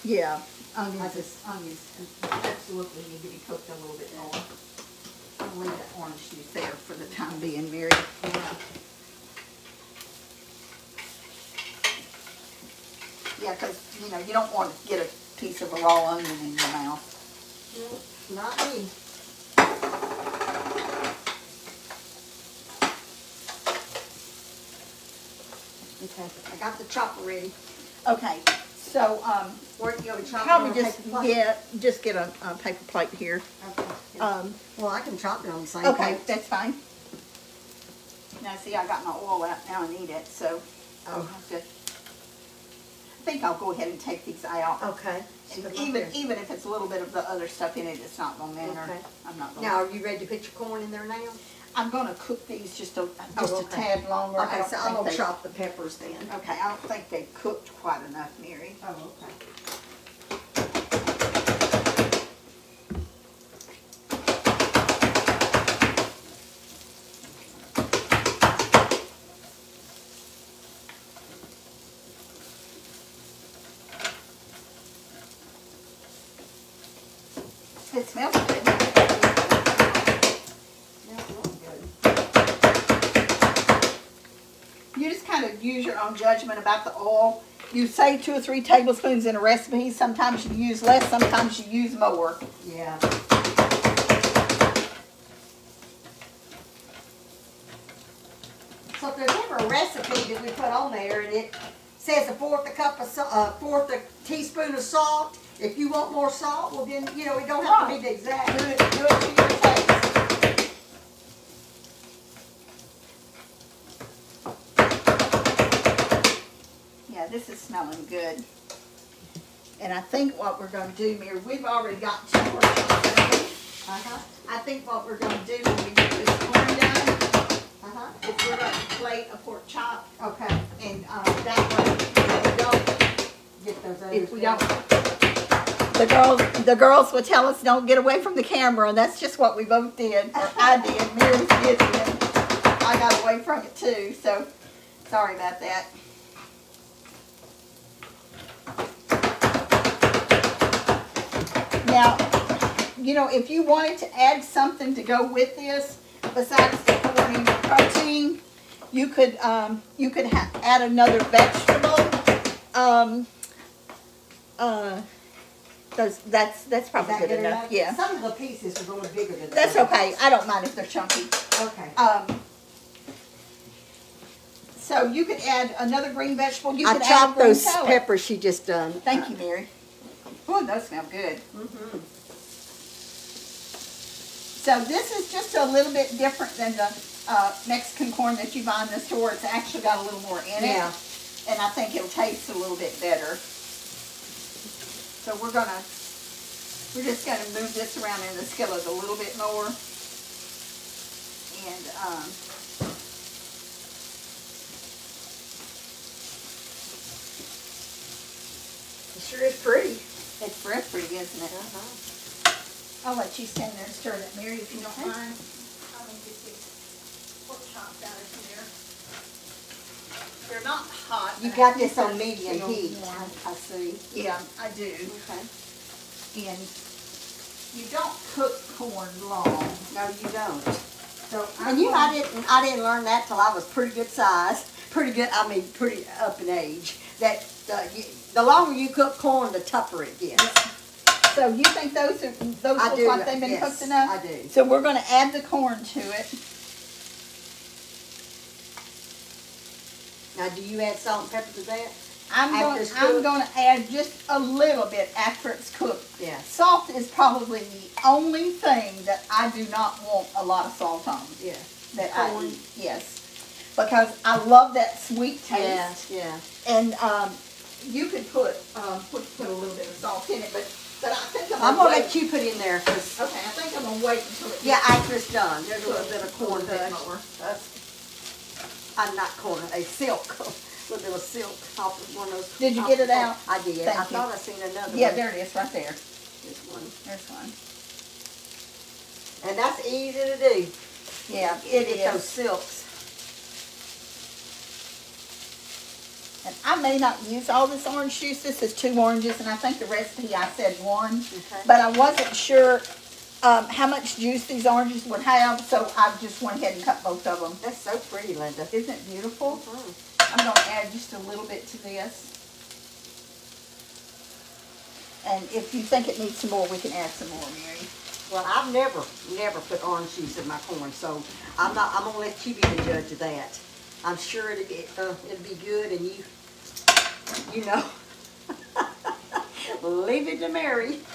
Yeah, I onions, just- is- onions absolutely need to be cooked a little bit more. I'll leave the orange juice there for the time being, Mary. Yeah. Yeah, because, you know, you don't want to get a piece of a raw onion in your mouth. No, Not me. Okay, I got the chopper ready. Okay, so, um, Where you gonna chop probably just, yeah, just get a, a paper plate here. Okay. Um, Well, I can chop it on the same okay, plate. that's fine. Now, see, I got my oil out, now I need it, so I'll Oh. have to, I think I'll go ahead and take these out. Okay. Even, there. even if it's a little bit of the other stuff in it, it's not gonna matter. Okay. I'm not gonna. Now, are you ready to put your corn in there now? I'm gonna cook these just a, just a okay. tad longer. Okay, so I'm gonna chop the peppers then. Okay, I don't think they cooked quite enough, Mary. Oh, okay. Smells good. Smells really good. You just kind of use your own judgment about the oil. You say two or three tablespoons in a recipe. Sometimes you use less, sometimes you use more. Yeah. So if there's ever a recipe that we put on there and it says a fourth a cup of, uh, fourth a teaspoon of salt, if you want more salt, well then, you know, it don't have to be the Do exact. it, do it to your taste. Yeah, this is smelling good. And I think what we're gonna do, Mary, we've already got two. Uh-huh, I think what we're gonna do when we get this corn done, uh-huh, is we're gonna plate a pork chop, okay. and, uh, that way, we don't, Get those others. if we don't, the girls, the girls will tell us, don't get away from the camera, and that's just what we both did, or I did, Mary did, and I got away from it too, so, sorry about that. Now, you know, if you wanted to add something to go with this, besides the corn and protein, you could, um, you could add another vegetable. Um, uh, those, that's, that's probably that good good enough, enough? yeah. Some of the pieces are going bigger than. that. That's others. okay, I don't mind if they're chunky. Okay. Um, so you could add another green vegetable, you I could add chopped green those salad. peppers she just done. Thank you, Mary. Oh, those smell good. Mm-hmm. So this is just a little bit different than the uh, Mexican corn that you buy in the store. It's actually got a little more in it. Yeah. And I think it'll taste a little bit better. So we're gonna, we're just gonna move this around in the skillet a little bit more. And, um, It sure is pretty. it's breath pretty, isn't it? Uh-huh. I'll let you stand there and stir that, Mary, if you don't mind. I'll get these pork chops out of here. They're not hot. You got this on medium heat, warm. I see. Yeah, I do. Okay. And you don't cook corn long. No, you don't. So And you, I going- didn't, I didn't learn that till I was pretty good size, pretty good, I mean, pretty up in age. That, uh, you- the longer you cook corn, the tougher it gets. So you think those are, those I look do, like they've been yes, cooked enough? I do. So we're gonna add the corn to it. Now, do you add salt and pepper to that? I'm going, I'm gonna add just a little bit after it's cooked. Yeah. Salt is probably the only thing that I do not want a lot of salt on. Yeah. That I Corn? eat, yes. Because I love that sweet taste. Yeah, yeah. And, um, you could put, um, put, put a little bit of salt in it, but but I think I'm I'm gonna let you put in there, 'cause- Okay, I think I'm gonna wait until it. yeah, after it's done, there's a little bit of corn more. I'm not corn, a silk, a little bit of silk off of one of those. Did you get it out? I did, Thank I you. thought I seen another one. Yeah, there it is, right there. This one. There's one. And that's easy to do. Yeah, it Get those silks. And I may not use all this orange juice. This is two oranges, and I think the recipe I said one. Okay. But I wasn't sure um, how much juice these oranges would have, so I just went ahead and cut both of them. That's so pretty, Linda. Isn't it beautiful? Mhm. I'm going to add just a little bit to this. And if you think it needs some more, we can add some more, Mary. Well, I've never, never put orange juice in my corn, so I'm not, I'm gonna let you be the judge of that. I'm sure it'd be, uh, it'd be good and you, you know. Leave it to Mary.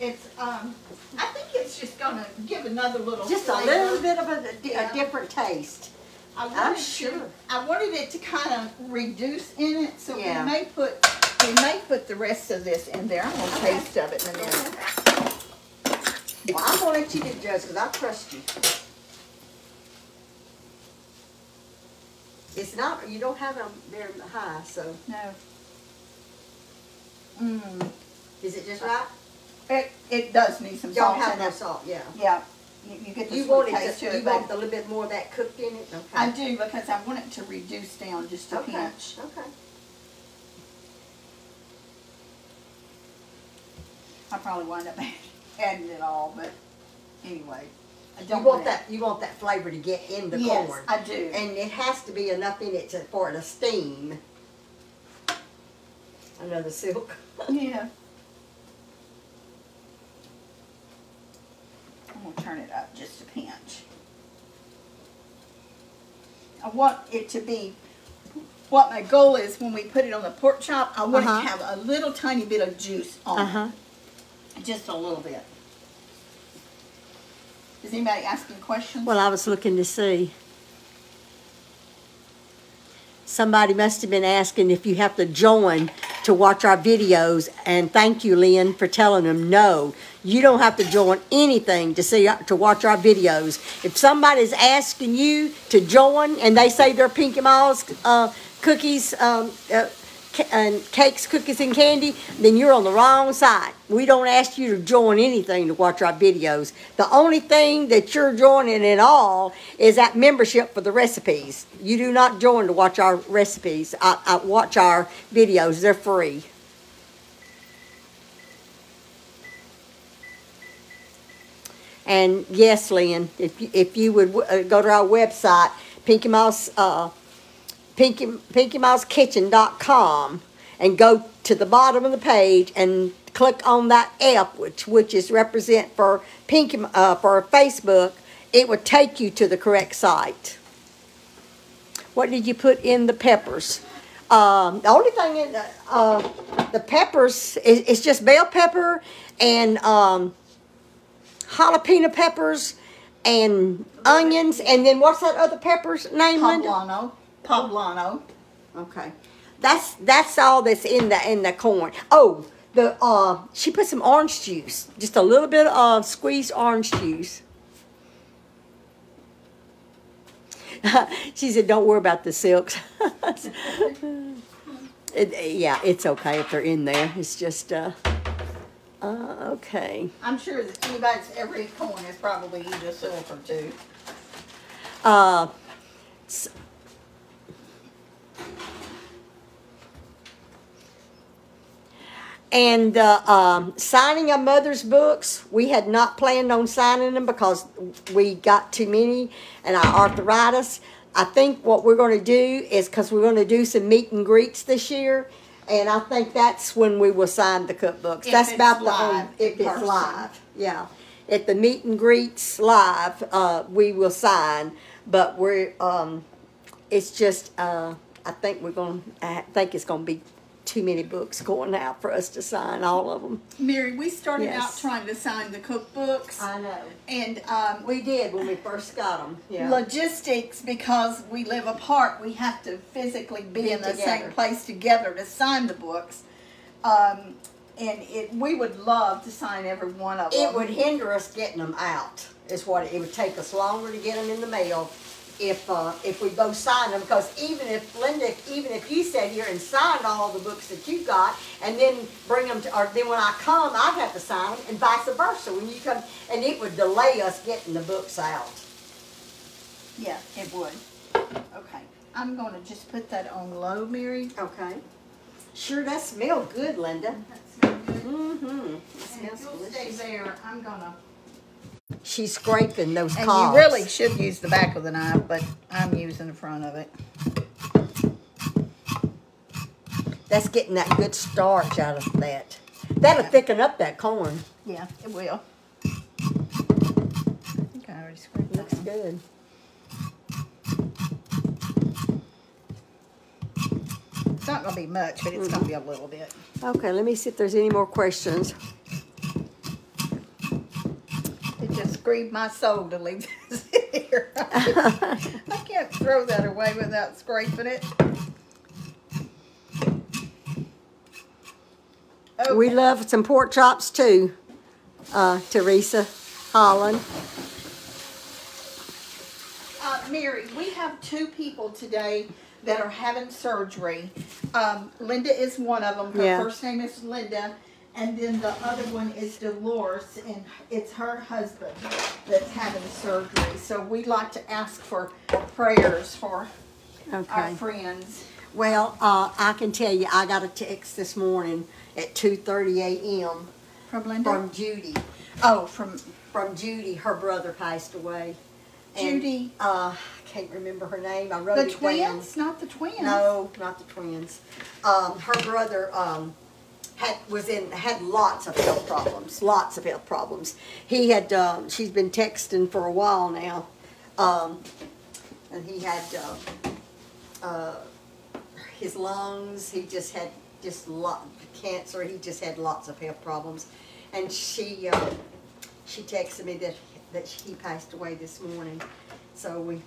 It's, um, I think it's just going to give another little Just a little bit of a, a Yeah. different taste. I I'm sure. To, I wanted it to kind of reduce in it, so Yeah. we may put we may put the rest of this in there. I'm gonna Okay. taste of it in a minute. Well, I'm gonna let you the judge, cause I trust you. It's not, you don't have them very high, so, No. Mmm. is it just right? It it does need some Don't salt have in no it. salt, yeah. Yeah. You, you get the You sweet want it taste to, to you it, want but a little bit more of that cooked in it? Okay. I do because I want it to reduce down just a Okay, pinch. okay. I probably wind up adding it all, but anyway. I don't You want it. that, you want that flavor to get in the yes, corn. I do. And it has to be enough in it to, for it to steam. Another silk. Yeah. Gonna turn it up just a pinch. I want it to be, what my goal is when we put it on the pork chop, I want Uh-huh. to have a little tiny bit of juice on Uh-huh. it. Just a little bit. Is anybody asking questions? Well, I was looking to see. Somebody must have been asking if you have to join to watch our videos, and thank you, Lynn, for telling them no. You don't have to join anything to see to watch our videos. If somebody's asking you to join and they say they're Pinky Miles uh, cookies, um, uh, and cakes, cookies, and candy, then you're on the wrong side. We don't ask you to join anything to watch our videos. The only thing that you're joining at all is that membership for the recipes. You do not join to watch our recipes, I, I watch our videos. They're free. And yes, Lynn, if you, if you would uh, go to our website, PinkyMa's, uh, Pinky, PinkyMasKitchen.com and go to the bottom of the page and click on that F, which which is represent for Pinky uh, for Facebook. It would take you to the correct site. What did you put in the peppers? Um, the only thing in the, uh, the peppers is, just bell pepper and um, jalapeno peppers and onions, and then what's that other pepper's name? Poblano. Poblano. Okay, that's that's all that's in the in the corn. Oh, the uh, she put some orange juice, just a little bit of squeezed orange juice. she said, "Don't worry about the silks." It- yeah, it's okay if they're in there. It's just uh, uh, okay. I'm sure that anybody's ever eaten corn has probably silk or two. Uh, and uh, um, signing of mother's books, we had not planned on signing them because we got too many and our arthritis. I think what we're going to do is because we're going to do some meet and greets this year, and I think that's when we will sign the cookbooks. If that's about the only if it's person. live. Yeah, at the meet and greets live, uh, we will sign. But we're, um, it's just, uh, I think we're gonna, I think it's gonna be too many books going out for us to sign all of them. Mary, we started out trying to sign the cookbooks, I know. and um, We did when we first got them. Yeah. logistics because we live apart, we have to physically be, Be in the same place together to sign the books. Um, and it, we would love to sign every one of them. It would hinder us getting them out, is what, it would take us longer to get them in the mail if, uh, if we both sign them, because even if Linda, even if you sat here and signed all the books that you got, and then bring them to, or then when I come, I'd have to sign them, and vice versa, when you come, and it would delay us getting the books out. Yeah, it would. Okay, I'm gonna just put that on low, Mary. Okay. Sure does smell good, Linda. That's real good. Mm-hmm. It smells you'll stay there, I'm gonna, She's scraping those and cobs. you really should use the back of the knife, but I'm using the front of it. That's getting that good starch out of that. That'll Yeah. thicken up that corn. Yeah, it will. I I already scraped that Looks good. It's not gonna be much, but it's gonna be a little bit. Okay, let me see if there's any more questions. It just grieved my soul to leave this here. I can't throw that away without scraping it. We love some pork chops too, uh, Teresa Holland. Uh, Mary, we have two people today that are having surgery. Um, Linda is one of them. Her Yeah. first name is Linda, and then the other one is Dolores, and it's her husband that's having surgery. So we'd like to ask for prayers for our friends. Well, uh, I can tell you, I got a text this morning at 2:30 a.m. From Linda? from Judy. oh, from From Judy, her brother passed away. And, Judy. Uh, I can't remember her name. I wrote the it down. twins, not the twins. No, not the twins. Um, her brother um, had was in had lots of health problems. Lots of health problems. He had. Um, she's been texting for a while now, um, and he had uh, uh, his lungs. He just had just lot cancer. He just had lots of health problems, and she uh, she texted me that that he passed away this morning. So we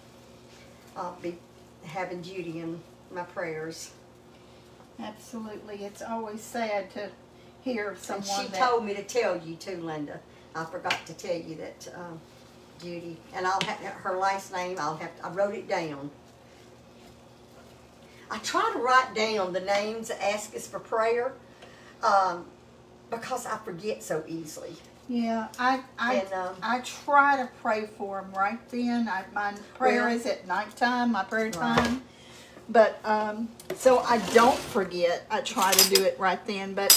I'll be having Judy in my prayers. Absolutely. It's always sad to hear of And she that told me to tell you too, Linda. I forgot to tell you that, um, Judy, and I'll have, her last name, I'll have, I wrote it down. I try to write down the names that ask us for prayer, um, because I forget so easily. Yeah, I I, And, um, I try to pray for them right then. I my prayer Well- is at nighttime, my prayer Right. But um, so I don't forget. I try to do it right then, but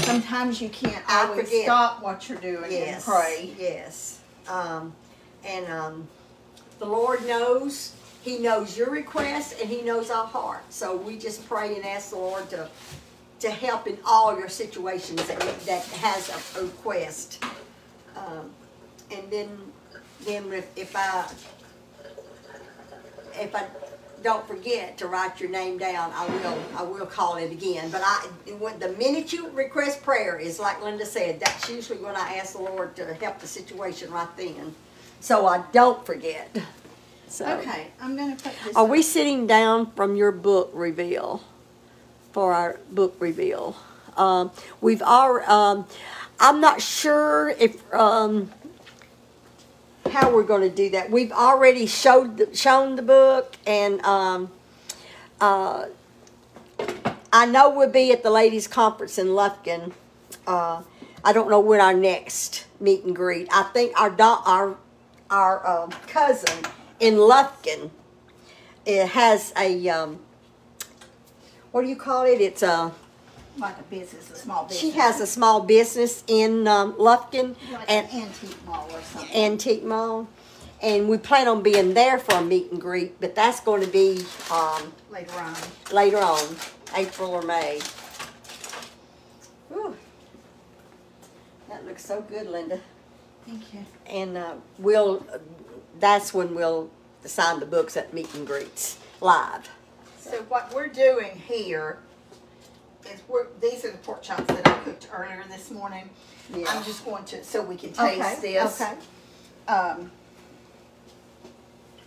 sometimes you can't I always forget. stop what you're doing and pray. Yes. Um, and um, the Lord knows. He knows your request and He knows our heart. So we just pray and ask the Lord to to help in all your situations that that has a, a request. Um, and then then if, if I if I don't forget to write your name down, I will I will call it again. But I when the minute you request prayer is like Linda said, that's usually when I ask the Lord to help the situation right then. So I don't forget. So Okay, I'm gonna put this. are up. we sitting down from your book reveal for our book reveal? Um, we've all. Um, I'm not sure if um, how we're going to do that. We've already showed the, shown the book, and um, uh, I know we'll be at the ladies' conference in Lufkin. Uh, I don't know when our next meet and greet. I think our our our um, cousin in Lufkin it has a um, what do you call it? It's a like a business, a small business. she has a small business in um, Lufkin like and an antique mall or something. antique mall, and we plan on being there for a meet and greet. But that's going to be um, later on. later on, April or May. Whew. That looks so good, Linda. Thank you. And uh, we'll, that's when we'll sign the books at meet and greets live. So what we're doing here is we're, these are the pork chops that I cooked earlier this morning. Yeah. I'm just going to, so we can taste this. Okay. Um,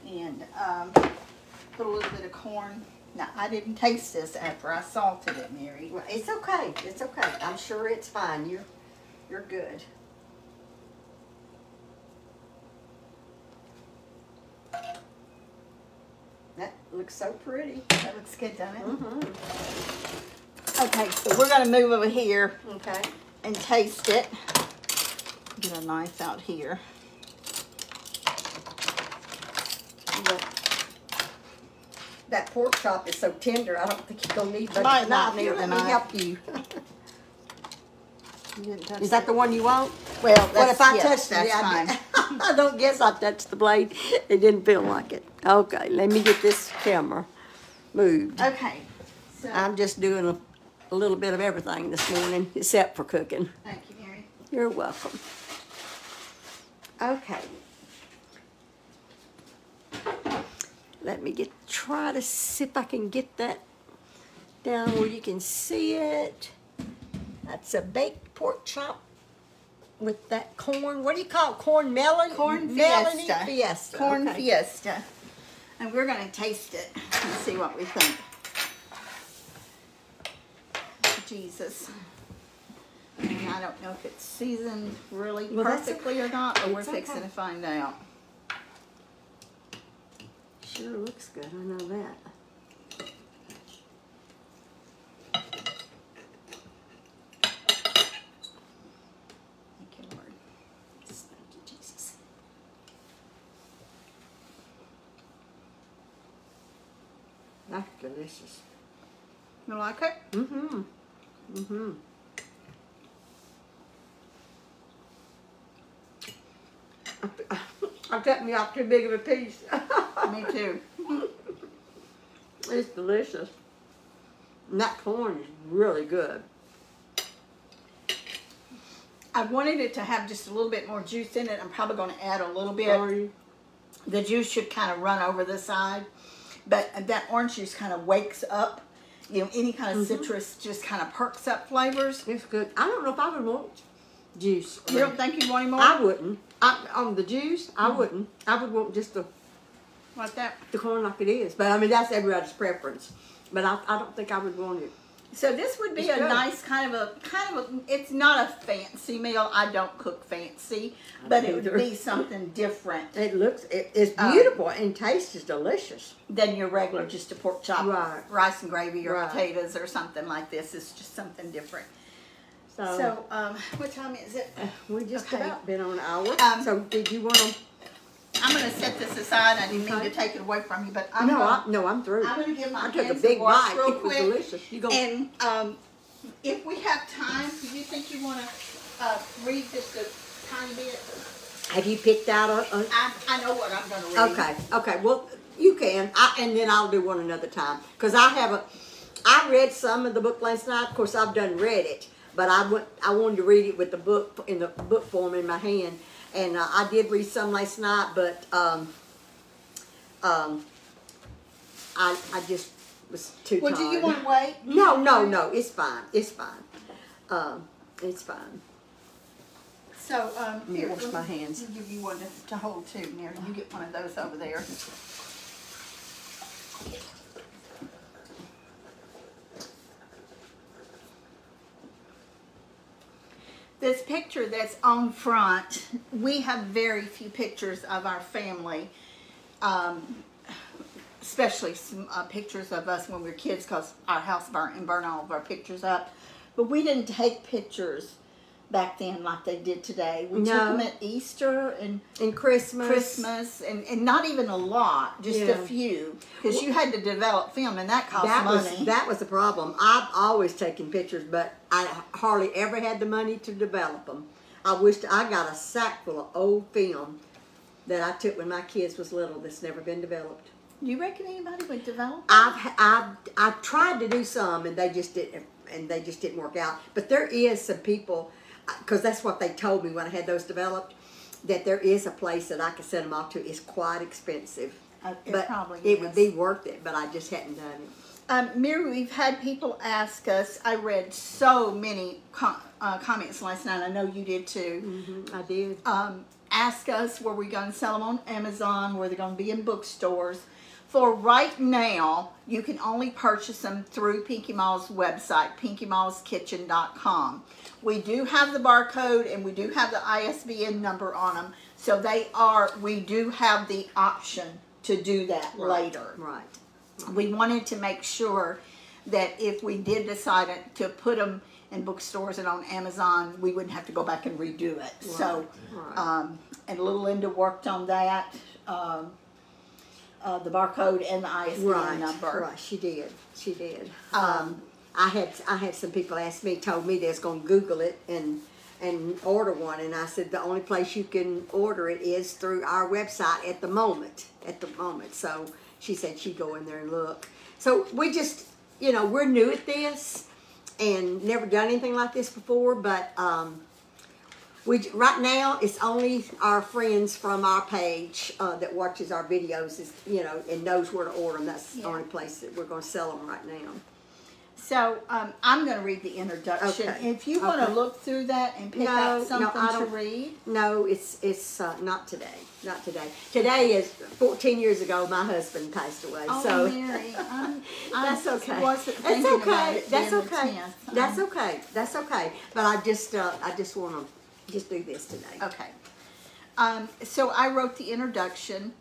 and, um, put a little bit of corn Now, I didn't taste this after I salted it, Mary. Well, It's okay, it's okay. I'm sure it's fine. You're, you're good. That looks so pretty. That looks good, doesn't it? Mm-hmm. Okay, so we're gonna move over here Okay. and taste it. Get a knife out here. But That pork chop is so tender, I don't think you're gonna need but Might not need Here, Let me knife. help you. You didn't touch Is that the one you want? Well, What if I yes, touched it? I- I don't guess I touched the blade. It didn't feel like it. Okay, let me get this camera moved. Okay, so, I'm just doing a, a little bit of everything this morning, except for cooking. thank you, Mary. You're welcome. Okay. Let me get, try to see if I can get that down where you can see it. That's a baked pork chop with that corn, what do you call it, corn melon? Corn fiesta. fiesta. Corn okay. fiesta. And we're gonna taste it and see what we think. Jesus. And I don't know if it's seasoned really Well, that's a- perfectly or not, but we're fixing okay. to find out. Sure looks good, I know that. Thank you, Lord. Thank you, Jesus. That's delicious. You like it? Mm-hmm. Mm-hmm. I cut me off too big of a piece. Me too. It's delicious. And that corn is really good. I wanted it to have just a little bit more juice in it. I'm probably gonna add a little bit. Sorry. the juice should kind of run over the side, but that orange juice kind of wakes up. You know, any kind of mm-hmm. citrus just kind of perks up flavors. It's good. I don't know if I would want juice. You don't think you'd want any more? I wouldn't. I, on the juice, I mm-hmm. wouldn't. I would want just the, like that. the corn like it is. But I mean, that's everybody's preference. But I, I don't think I would want it. So this would be It's a good. nice kind of a kind of a. It's not a fancy meal. I don't cook fancy, but it would be something different It looks, it, it's Um, beautiful and taste is delicious. than your regular just a pork chop, Right. rice and gravy, or Right. potatoes, or something like this. It's just something different. So, So, um, what time is it? uh, we just okay. been on an hour. Um, so did you want to? I'm gonna set this aside. I didn't mean to take it away from you, but I'm No, gonna, I, no, I'm through. I'm gonna give my I took a hands big wash bite. real It was quick. delicious. You go. And um, if we have time, do you think you wanna uh, read just a tiny bit? Have you picked out a, a I, I know what I'm gonna read. Okay, okay, well, you can, I, and then I'll do one another time, cause I haven't, I read some of the book last night, of course, I've done read it, but I went, I wanted to read it with the book, in the book form in my hand, and uh, I did read some last night, but, um, um, I, I just was too Well, tired. do you wanna wait? No, no, no, it's fine, it's fine, um, it's fine. So, um, Let me here, wash let my hands. let me give you one to, to hold too, Mary. You get one of those over there. This picture that's on front, we have very few pictures of our family, um, especially some uh, pictures of us when we were kids because our house burnt and burned all of our pictures up. But we didn't take pictures back then like they did today. We took them at Easter and And Christmas. Christmas, and, and not even a lot, just a few, because you had to develop film, and that cost that money. was that was the problem. I've always taken pictures, but I hardly ever had the money to develop them. I wished I got a sack full of old film that I took when my kids was little that's never been developed. Do you reckon anybody would develop? I've I've I've tried to do some and they just didn't and they just didn't work out. But there is some people because that's what they told me when I had those developed that there is a place that I could send them off to. It's quite expensive. Uh, it but probably it is. would be worth it, but I just hadn't done it. Um, Mary, we've had people ask us. I read so many com- uh, comments last night. I know you did too. hmm I did. Um, ask us were we going to sell them on Amazon? Were they going to be in bookstores? For right now, you can only purchase them through PinkyMa's website, pinkymaskitchen.com. We do have the barcode and we do have the ISBN number on them. So they are, we do have the option to do that later. Right. We wanted to make sure that if we did decide to put them in bookstores and on Amazon, we wouldn't have to go back and redo it. So, right. um, and little Linda worked on that, um, uh, the barcode and the ISBN Right, number. right, she did, she did. Um, I had, I had some people ask me, told me they was gonna Google it and, and order one, and I said, the only place you can order it is through our website at the moment, at the moment, so she said she'd go in there and look. So we just, you know, we're new at this, and never done anything like this before, but, um, we right now it's only our friends from our page uh, that watches our videos is you know and knows where to order them. That's the only place that we're going to sell them right now. So, um, I'm gonna read the introduction. Okay. If you wanna Okay. look through that and pick No, out something I to read. No, it's it's uh, not today. Not today. Today is 14 years ago. My husband passed away. Oh, so Mary, I'm, that's okay. That's okay. it That's okay. That's Um, okay. That's okay. But I just uh, I just want to just do this today. Okay. Um, so I wrote the introduction.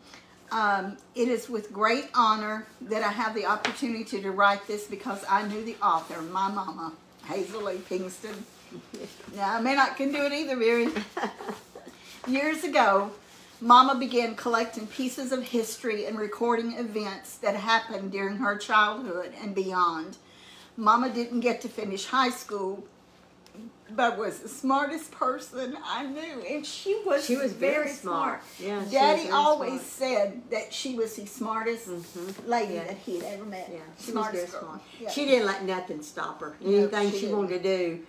Um, it is with great honor that I have the opportunity to write this because I knew the author, my mama, Hazel Lee Pinkston. now, I may not can do it either, Mary. Years ago, Mama began collecting pieces of history and recording events that happened during her childhood and beyond. Mama didn't get to finish high school, but was the smartest person I knew, and she was She was very smart. Yeah, she was Daddy very always smart. said that she was the smartest lady Yeah. that he'd ever met. Yeah, she was smartest very girl. smart. Yeah. She didn't let nothing stop her. No, Anything she she, wanted to do,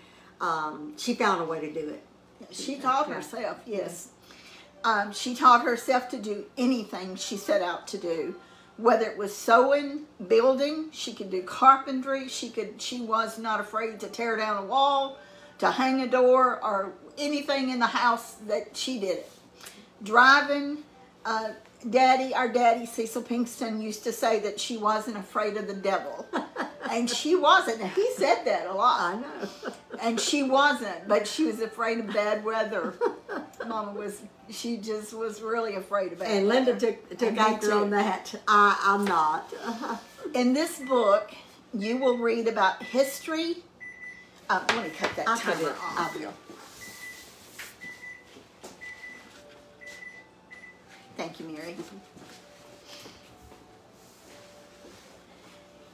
um, she found a way to do it. She taught Yeah. herself, yes. Um, she taught herself to do anything she set out to do. Whether it was sewing, building, she could do carpentry, she could she was not afraid to tear down a wall, to hang a door, or anything in the house that she did it. Driving, uh, Daddy, our daddy Cecil Pinkston used to say that she wasn't afraid of the devil. and she wasn't. He said that a lot. I know. And she wasn't, but she was afraid of bad weather. Mama was, she just was really afraid of bad And Linda weather. took took after on that. I I'm not. In this book, you will read about history. Let me cut that I'll cut timer it. off. I will. Thank you, Mary.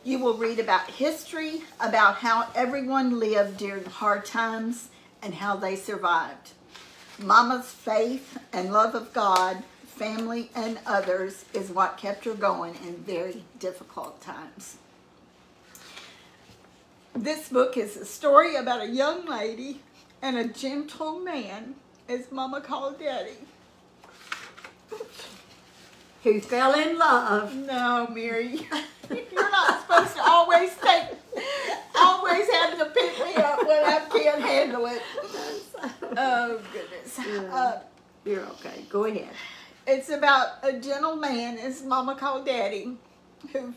You will read about history, about how everyone lived during hard times and how they survived. Mama's faith and love of God, family, and others is what kept her going in very difficult times. This book is a story about a young lady and a gentle man, as Mama called Daddy. Who fell in love? No, Mary. You're not supposed to always take, always have to pick me up when I can't handle it. Oh, goodness. Uh, You're okay. Go ahead. it's about a gentle man, as Mama called Daddy, who,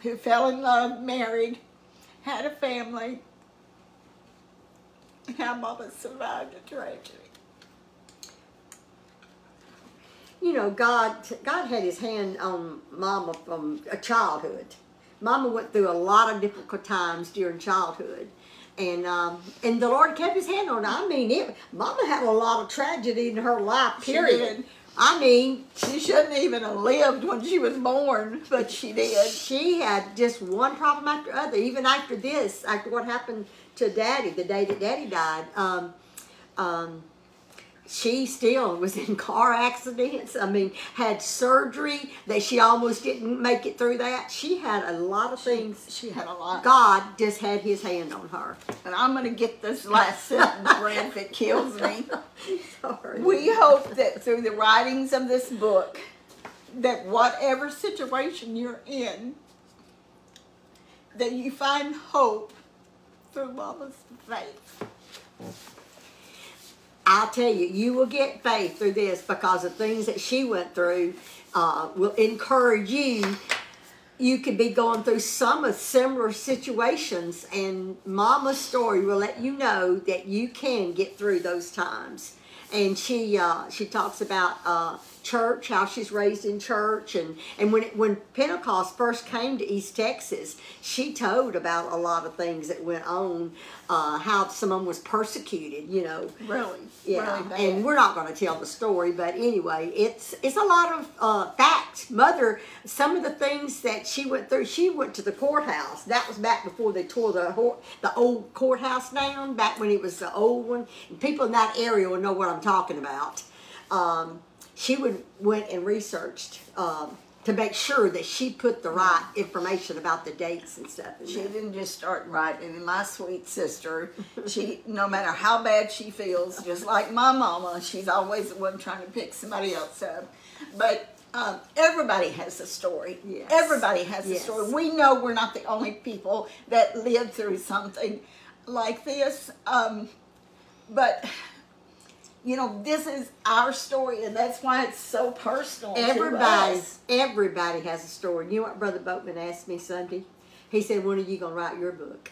who fell in love, married, had a family, and how Mama survived a tragedy. You know, God God had His hand on Mama from a childhood. Mama went through a lot of difficult times during childhood. And um, and the Lord kept His hand on her. I mean, it, Mama had a lot of tragedy in her life. Period. I mean, She shouldn't even have lived when she was born, but she did. she had just one problem after other. Even after this, after what happened to Daddy, the day that Daddy died, um, um, she still was in car accidents. I mean, had surgery that she almost didn't make it through that. She had a lot of things. She had a lot. God just had His hand on her. And I'm going to get this last sentence read if it kills me. Sorry. We hope that through the writings of this book, that whatever situation you're in, that you find hope through Mama's faith. I'll tell you, you will get faith through this because the things that she went through uh, will encourage you. You could be going through some of similar situations, and Mama's story will let you know that you can get through those times. And she uh, she talks about uh, church, how she's raised in church, and and when it, when Pentecost first came to East Texas, she told about a lot of things that went on, uh, how someone was persecuted, you know. Really, Yeah, really and we're not going to tell the story, but anyway, it's it's a lot of uh, facts. Mother, some of the things that she went through, she went to the courthouse. That was back before they tore the the old courthouse down. Back when it was the old one. And people in that area will know what I'm talking about. Um, she would went and researched um, to make sure that she put the right information about the dates and stuff. She didn't just start writing. And my sweet sister, she no matter how bad she feels, just like my mama, she's always the one trying to pick somebody else up. But um, everybody has a story. Yes. Everybody has a story. We know we're not the only people that live through something like this. Um, but you know, this is our story, and that's why it's so personal. Everybody, everybody has a story. You know what Brother Boatman asked me Sunday? He said, "When are you gonna write your book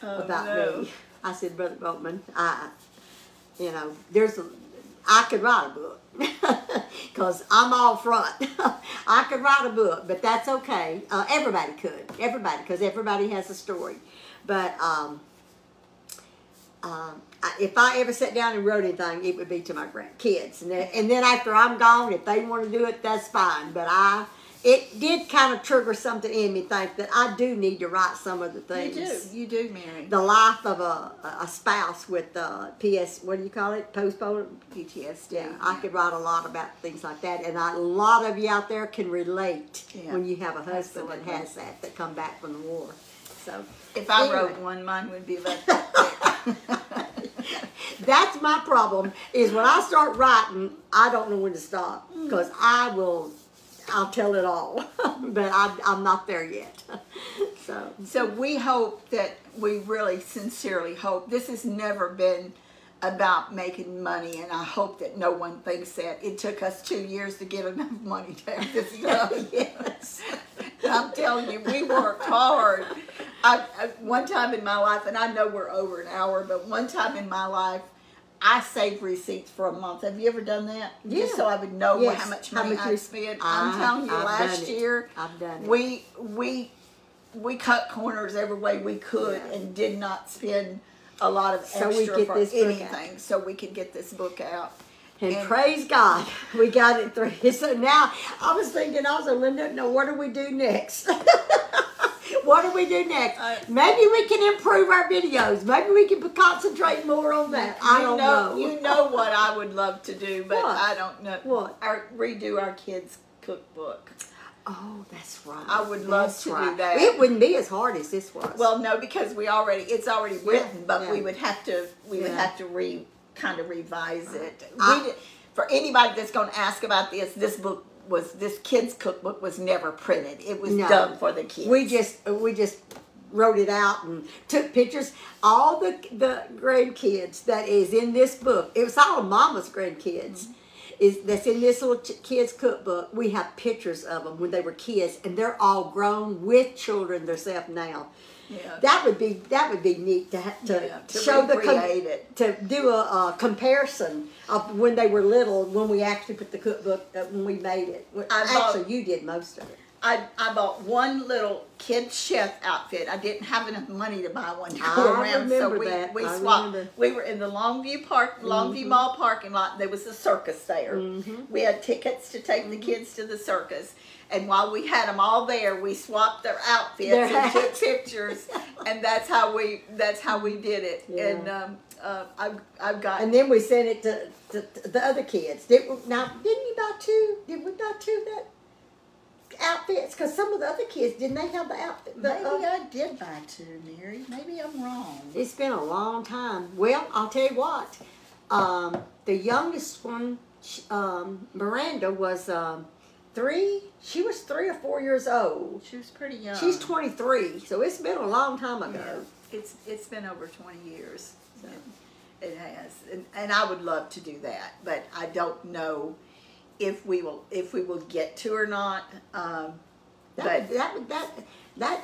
about no. me?" I said, "Brother Boatman, I, you know, there's a, I could write a book because I'm all front. I could write a book, but that's okay. Uh, everybody could, everybody, because everybody has a story. But um, um, I- if I ever sat down and wrote anything, it would be to my grandkids. And then, and then after I'm gone, if they want to do it, that's fine. But I, it did kind of trigger something in me, think that I do need to write some of the things. You do, you do, Mary. The life of a, a spouse with uh, PS, what do you call it? Postpone PTSD. yeah, I could write a lot about things like that, and I, a lot of you out there can relate Yeah, when you have a husband that has that that come back from the war. So If I Anyway. wrote one, mine would be about that. that's my problem. Is when I start writing, I don't know when to stop mm. because I will, I'll tell it all, but I, I'm not there yet. so so we hope that we really sincerely hope this has never been about making money, and I hope that no one thinks that it took us two years to get enough money to have this done. yes, I'm telling you, we worked hard. I, I, one time in my life, and I know we're over an hour, but one time in my life, I saved receipts for a month. Have you ever done that? Yeah. Just so I would know Yes. how much How money much I spent. I'm ah, telling you, I've last year, I've done it. we we we cut corners every way we could Yeah. and did not spend a lot of So we extra get for this anything, so we could get this book out. And, And- praise God, we got it through. So now I was thinking also, Linda, now what do we do next? what do we do next? I- Maybe we can improve our videos. Maybe we can concentrate more on that. I don't know, know. You know what I would love to do, but What? I don't know. What? Our, redo our kids' cookbook. Oh, that's right. I would love That's to do that. It wouldn't be as hard as this was. Well, no, because we already it's already written, but we would have to we would have to re kind of revise it. I- we for anybody that's going to ask about this, this book was this kids cookbook was never printed. It was No. done for the kids. we just we just wrote it out and took pictures. All the the grandkids that is in this book, it was all of Mama's grandkids. Mm-hmm. Is that's in this little kids cookbook? We have pictures of them when they were kids, and they're all grown with children themselves now. yeah. That would be that would be neat to to, Yeah, to show the it. to do a, a comparison when they were little when we actually put the cookbook uh, when we made it. I bought- actually, you did most of it. I, I bought one little kid chef outfit. I didn't have enough money to buy one to I go around, so we, that. we I swapped. remember. We were in the Longview Park, Longview Mall parking lot. And there was a circus there. Mm-hmm. We had tickets to take the kids to the circus, and while we had them all there, we swapped their outfits Their and took pictures, and that's how we that's how we did it. Yeah. And um, uh, I've I've got And then we sent it to, to, to the other kids. Did we, now, didn't you buy two? Did we buy two that outfits? Because some of the other kids didn't they have the outfit? The, maybe uh, I did buy two, Mary. Maybe I'm wrong. it's been a long time. Well, I'll tell you what. Um, the youngest one, um, Miranda, was um, three. She was three or four years old. She was pretty young. She's 23, so it's been a long time ago. Yeah, it's it's been over twenty years. So. It has, and, and I would love to do that, but I don't know if we will if we will get to or not. Um, That, but would- that, would- that, that,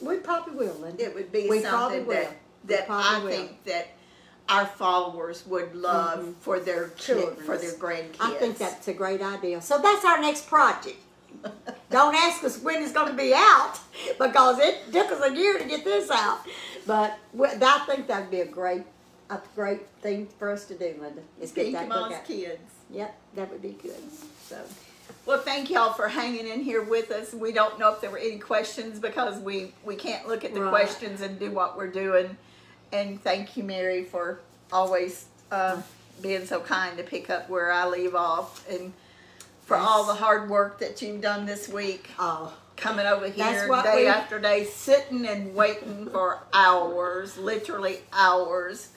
we probably will, Linda. it would be We something will. that We that I will. think that our followers would love Mhm. for their kid, for their grandkids. I think that's a great idea. So that's our next project. Don't ask us when it's going to be out because it took us a year to get this out. But I think that'd be a great, a great thing for us to do, Linda. Is get Pink that book Mom's out. kids. Yep, that would be good. So Well, thank y'all for hanging in here with us. We don't know if there were any questions because we, we can't look at the Right. questions and do what we're doing. And thank you, Mary, for always uh, being so kind to pick up where I leave off and for all the hard work that you've done this week. oh, Coming over here day we- after day, sitting and waiting for hours, literally hours.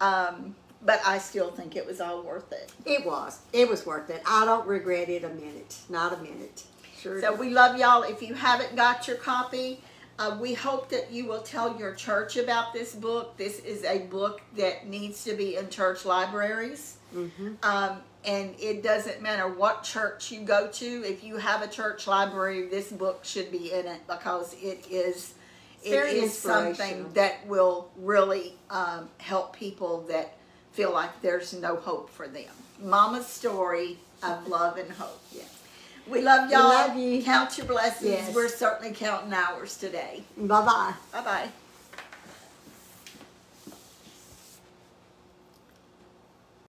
Um, but I still think it was all worth it. it was. It was worth it. I don't regret it a minute. Not a minute. Sure. So we love y'all. If you haven't got your copy, uh, we hope that you will tell your church about this book. This is a book that needs to be in church libraries. Mhm. Um, and it doesn't matter what church you go to. If you have a church library, this book should be in it because it is It's very is something that will really um, help people that feel like there's no hope for them. Mama's story of love and hope. Yeah. We love y'all. We love you. Count your blessings. Yes. We're certainly counting ours today. Bye bye. Bye bye.